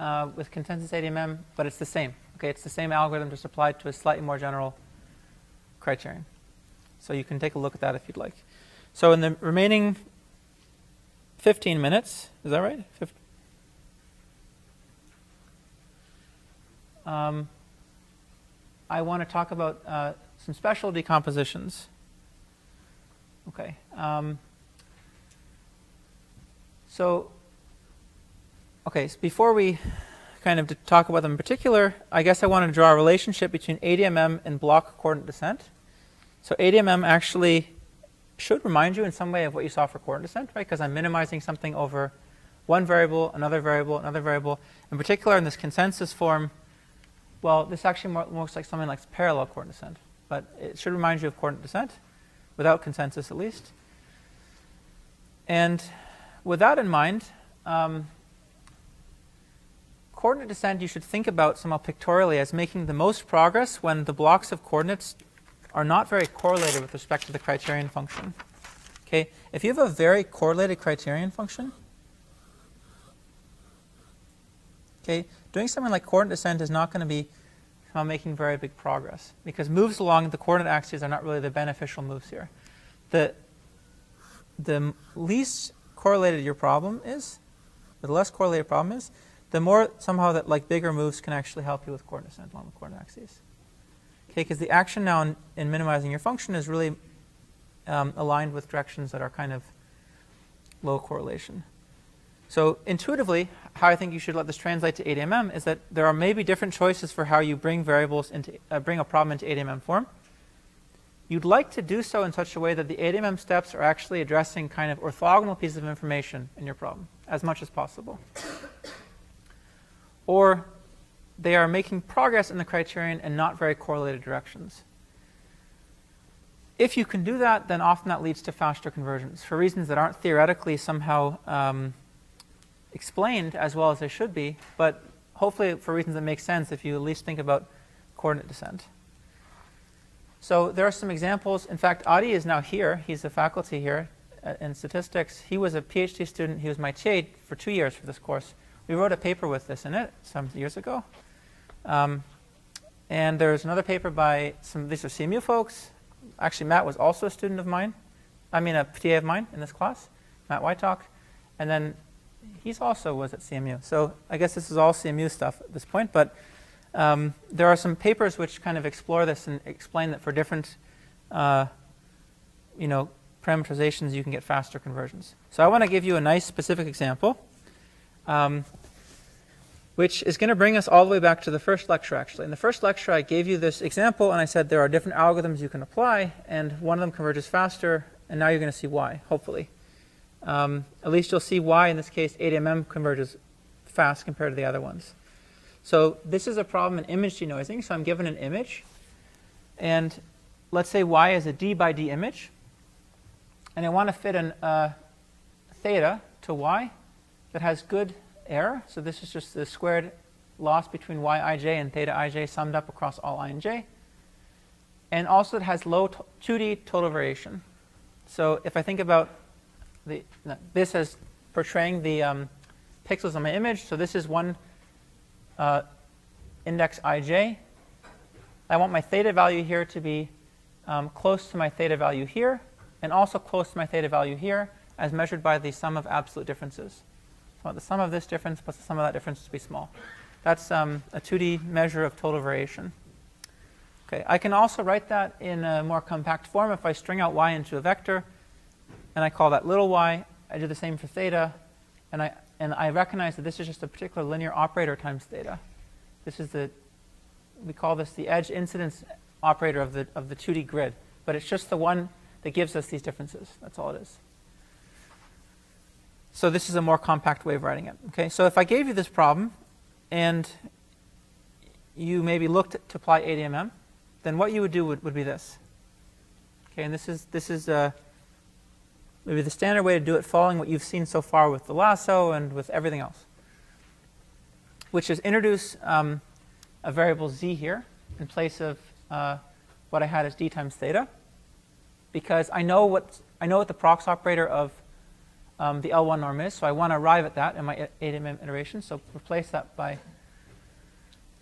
uh, with consensus ADMM, but it's the same. Okay, it's the same algorithm just applied to a slightly more general criterion. So you can take a look at that if you'd like. So in the remaining 15 minutes, is that right? 15? Um, I want to talk about uh, some special decompositions. Okay. Um, so Okay, so before we kind of talk about them in particular, I guess I want to draw a relationship between ADMM and block coordinate descent. So ADMM actually should remind you in some way of what you saw for coordinate descent, right? Because I'm minimizing something over one variable, another variable, another variable. In particular, in this consensus form, well, this actually more, looks like something like parallel coordinate descent. But it should remind you of coordinate descent, without consensus at least. And with that in mind, um, coordinate descent you should think about somehow pictorially as making the most progress when the blocks of coordinates are not very correlated with respect to the criterion function. Okay, if you have a very correlated criterion function, okay, doing something like coordinate descent is not going to be making very big progress because moves along the coordinate axes are not really the beneficial moves here. The the least correlated your problem is, the less correlated problem is, the more somehow that like bigger moves can actually help you with coordinate descent along the coordinate axes. Okay, because the action now in, in, minimizing your function is really um, aligned with directions that are kind of low correlation. So intuitively, how I think you should let this translate to ADMM is that there are maybe different choices for how you bring variables into uh, bring a problem into ADMM form. you'd like to do so in such a way that the ADMM steps are actually addressing kind of orthogonal pieces of information in your problem as much as possible. Or they are making progress in the criterion and not very correlated directions. If you can do that, then often that leads to faster convergence for reasons that aren't theoretically somehow um, explained as well as they should be, but hopefully for reasons that make sense if you at least think about coordinate descent. So there are some examples. In fact, Adi is now here. He's a faculty here uh, in statistics. He was a PhD student. He was my TA for two years for this course. We wrote a paper with this in it some years ago. Um, and there's another paper by some, these are CMU folks. Actually, Matt was also a student of mine. I mean, a TA of mine in this class, Matt Wytock. And then he's also was at CMU. So I guess this is all CMU stuff at this point. But um, there are some papers which kind of explore this and explain that for different, uh, you know, parameterizations, you can get faster convergence. So I want to give you a nice specific example, um, which is going to bring us all the way back to the first lecture, actually. In the first lecture, I gave you this example, and I said there are different algorithms you can apply, and one of them converges faster, and now you're going to see why, hopefully. Um, at least you'll see why, in this case, ADMM converges fast compared to the other ones. So this is a problem in image denoising. So I'm given an image, and let's say y is a d by d image, and I want to fit an uh, theta to y that has good error. So this is just the squared loss between yij and theta ij summed up across all i and j. And also it has low 2D total variation. So if I think about the, this as portraying the um, pixels on my image, so this is one uh, index ij. I want my theta value here to be um, close to my theta value here, and also close to my theta value here, as measured by the sum of absolute differences. So the sum of this difference plus the sum of that difference to be small. That's um, a 2D measure of total variation. Okay, I can also write that in a more compact form if I string out y into a vector, and I call that little y. I do the same for theta, and I and I recognize that this is just a particular linear operator times theta. This is the, we call this the edge incidence operator of the, of the 2D grid. But it's just the one that gives us these differences. That's all it is. So this is a more compact way of writing it. Okay, so if I gave you this problem and you maybe looked to apply ADMM, then what you would do would, would be this. Okay, and this is, this is uh, maybe the standard way to do it following what you've seen so far with the lasso and with everything else, which is introduce um, a variable z here in place of uh, what I had as d times theta, because I know what, I know what the prox operator of um, the L1 norm is, so I want to arrive at that in my ADMM iteration, so replace that by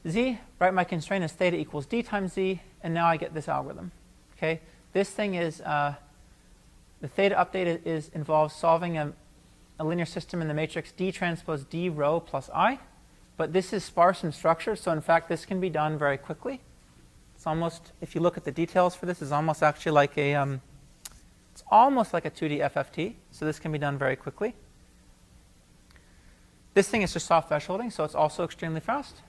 z, write my constraint as theta equals d times z, and now I get this algorithm. Okay, This thing is uh, the theta update is involves solving a, a, linear system in the matrix D transpose D rho plus I. But this is sparse in structure, so in fact this can be done very quickly. It's almost, if you look at the details for this, it's almost actually like a, um, it's almost like a 2D FFT. So this can be done very quickly. This thing is just soft thresholding, so it's also extremely fast.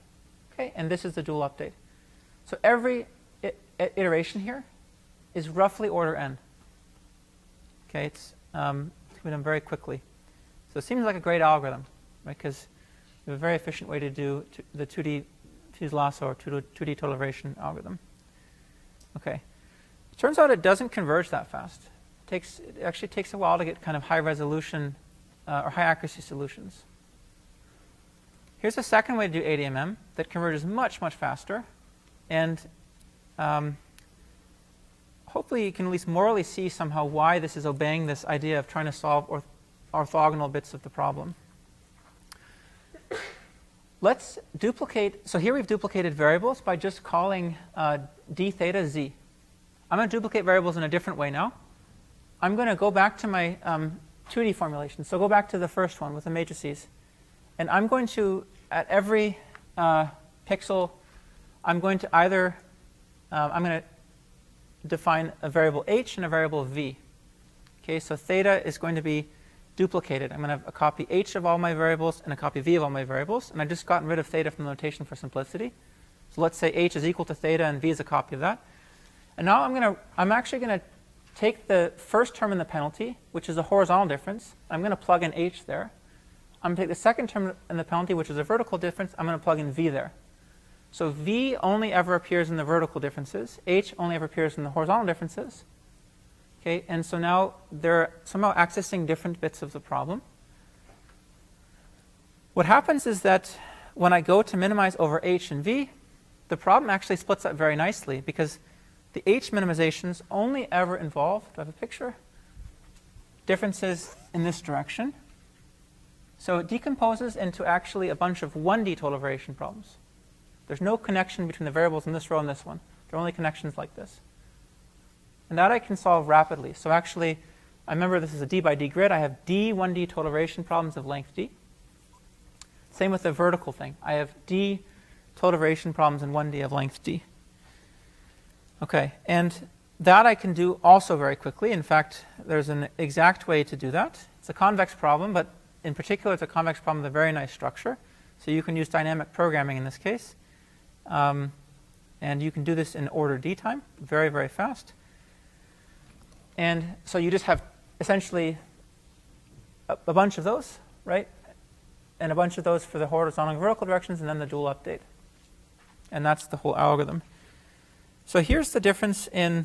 Okay, and this is the dual update. So every iteration here is roughly order n. Okay, it's, um, it's done very quickly. So it seems like a great algorithm, right? Because a very efficient way to do the 2D fuse lasso or 2D, 2D total algorithm. Okay. It turns out it doesn't converge that fast. Takes, it actually takes a while to get kind of high resolution uh, or high accuracy solutions. Here's a second way to do ADMM that converges much, much faster. And um, hopefully you can at least morally see somehow why this is obeying this idea of trying to solve orth orthogonal bits of the problem. Let's duplicate, so here we've duplicated variables by just calling uh, d theta z. I'm going to duplicate variables in a different way now. I'm going to go back to my um, 2D formulation. So go back to the first one with the matrices. And I'm going to, at every uh, pixel, I'm going to either, uh, I'm going to define a variable h and a variable v. Okay, so theta is going to be duplicated. I'm going to have a copy h of all my variables and a copy v of all my variables. And I've just gotten rid of theta from the notation for simplicity. So let's say h is equal to theta and v is a copy of that. And now I'm going to, I'm actually going to take the first term in the penalty, which is a horizontal difference. I'm going to plug in h there. I'm going to take the second term in the penalty, which is a vertical difference. I'm going to plug in v there. So v only ever appears in the vertical differences. h only ever appears in the horizontal differences. Okay, and so now they're somehow accessing different bits of the problem. What happens is that when I go to minimize over h and v, the problem actually splits up very nicely because the h minimizations only ever involve, do I have a picture? Differences in this direction. So it decomposes into actually a bunch of 1D total variation problems. There's no connection between the variables in this row and this one. There are only connections like this. And that I can solve rapidly. So actually, I remember this is a d by d grid. I have d 1D total variation problems of length d. Same with the vertical thing. I have d total variation problems in 1D of length d. Okay, and that I can do also very quickly. In fact, there's an exact way to do that. It's a convex problem, but in particular, it's a convex problem with a very nice structure. So you can use dynamic programming in this case. Um, and you can do this in order d time, very, very fast. And so you just have essentially a, a bunch of those, right? And a bunch of those for the horizontal and vertical directions, and then the dual update. And that's the whole algorithm. So here's the difference in.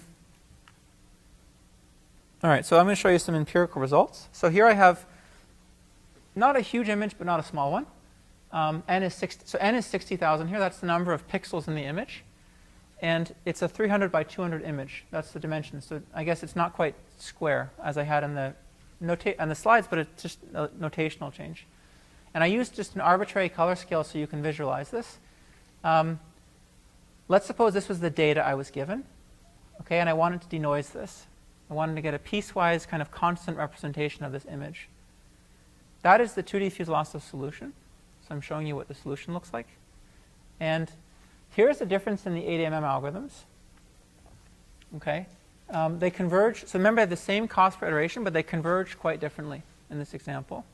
All right, so I'm going to show you some empirical results. So here I have not a huge image, but not a small one. Um, n is 60, so n is 60,000 here. That's the number of pixels in the image. And it's a 300 by 200 image. That's the dimension. So I guess it's not quite square as I had in the, nota- on the slides, but it's just a notational change. And I used just an arbitrary color scale so you can visualize this. Um, let's suppose this was the data I was given, okay, and I wanted to denoise this. I wanted to get a piecewise kind of constant representation of this image. That is the 2D diffuse lasso solution. So I'm showing you what the solution looks like. And here's the difference in the ADMM algorithms. Okay, um, they converge. So remember, they have the same cost per iteration, but they converge quite differently in this example.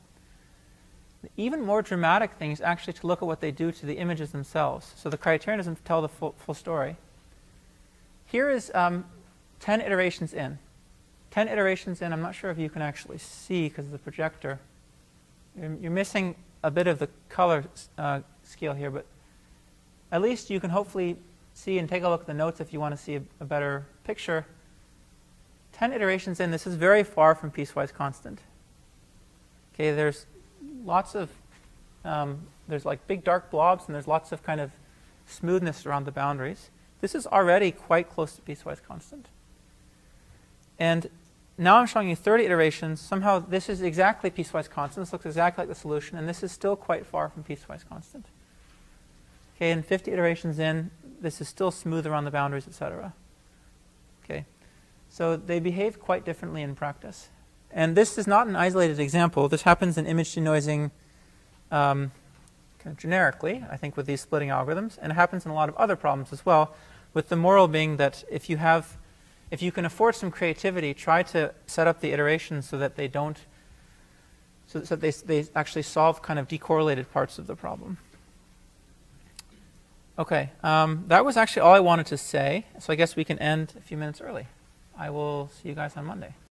Even more dramatic thing is actually to look at what they do to the images themselves. So the criterion doesn't tell the full, full story. Here is um, 10 iterations in. 10 iterations in, I'm not sure if you can actually see because of the projector. You're, you're missing a bit of the color uh, scale here, but at least you can hopefully see and take a look at the notes if you want to see a, a better picture. 10 iterations in, this is very far from piecewise constant. Okay, there's lots of, um, there's like big dark blobs and there's lots of kind of smoothness around the boundaries. This is already quite close to piecewise constant. And now I'm showing you 30 iterations. Somehow this is exactly piecewise constant. This looks exactly like the solution, and this is still quite far from piecewise constant. Okay, and 50 iterations in, this is still smooth around the boundaries, etc. Okay, so they behave quite differently in practice. And this is not an isolated example. This happens in image denoising um, kind of generically, I think, with these splitting algorithms. And it happens in a lot of other problems as well, with the moral being that if you have if you can afford some creativity, try to set up the iterations so that they don't, so that they, they actually solve kind of decorrelated parts of the problem. Okay, um, that was actually all I wanted to say. So I guess we can end a few minutes early. I will see you guys on Monday.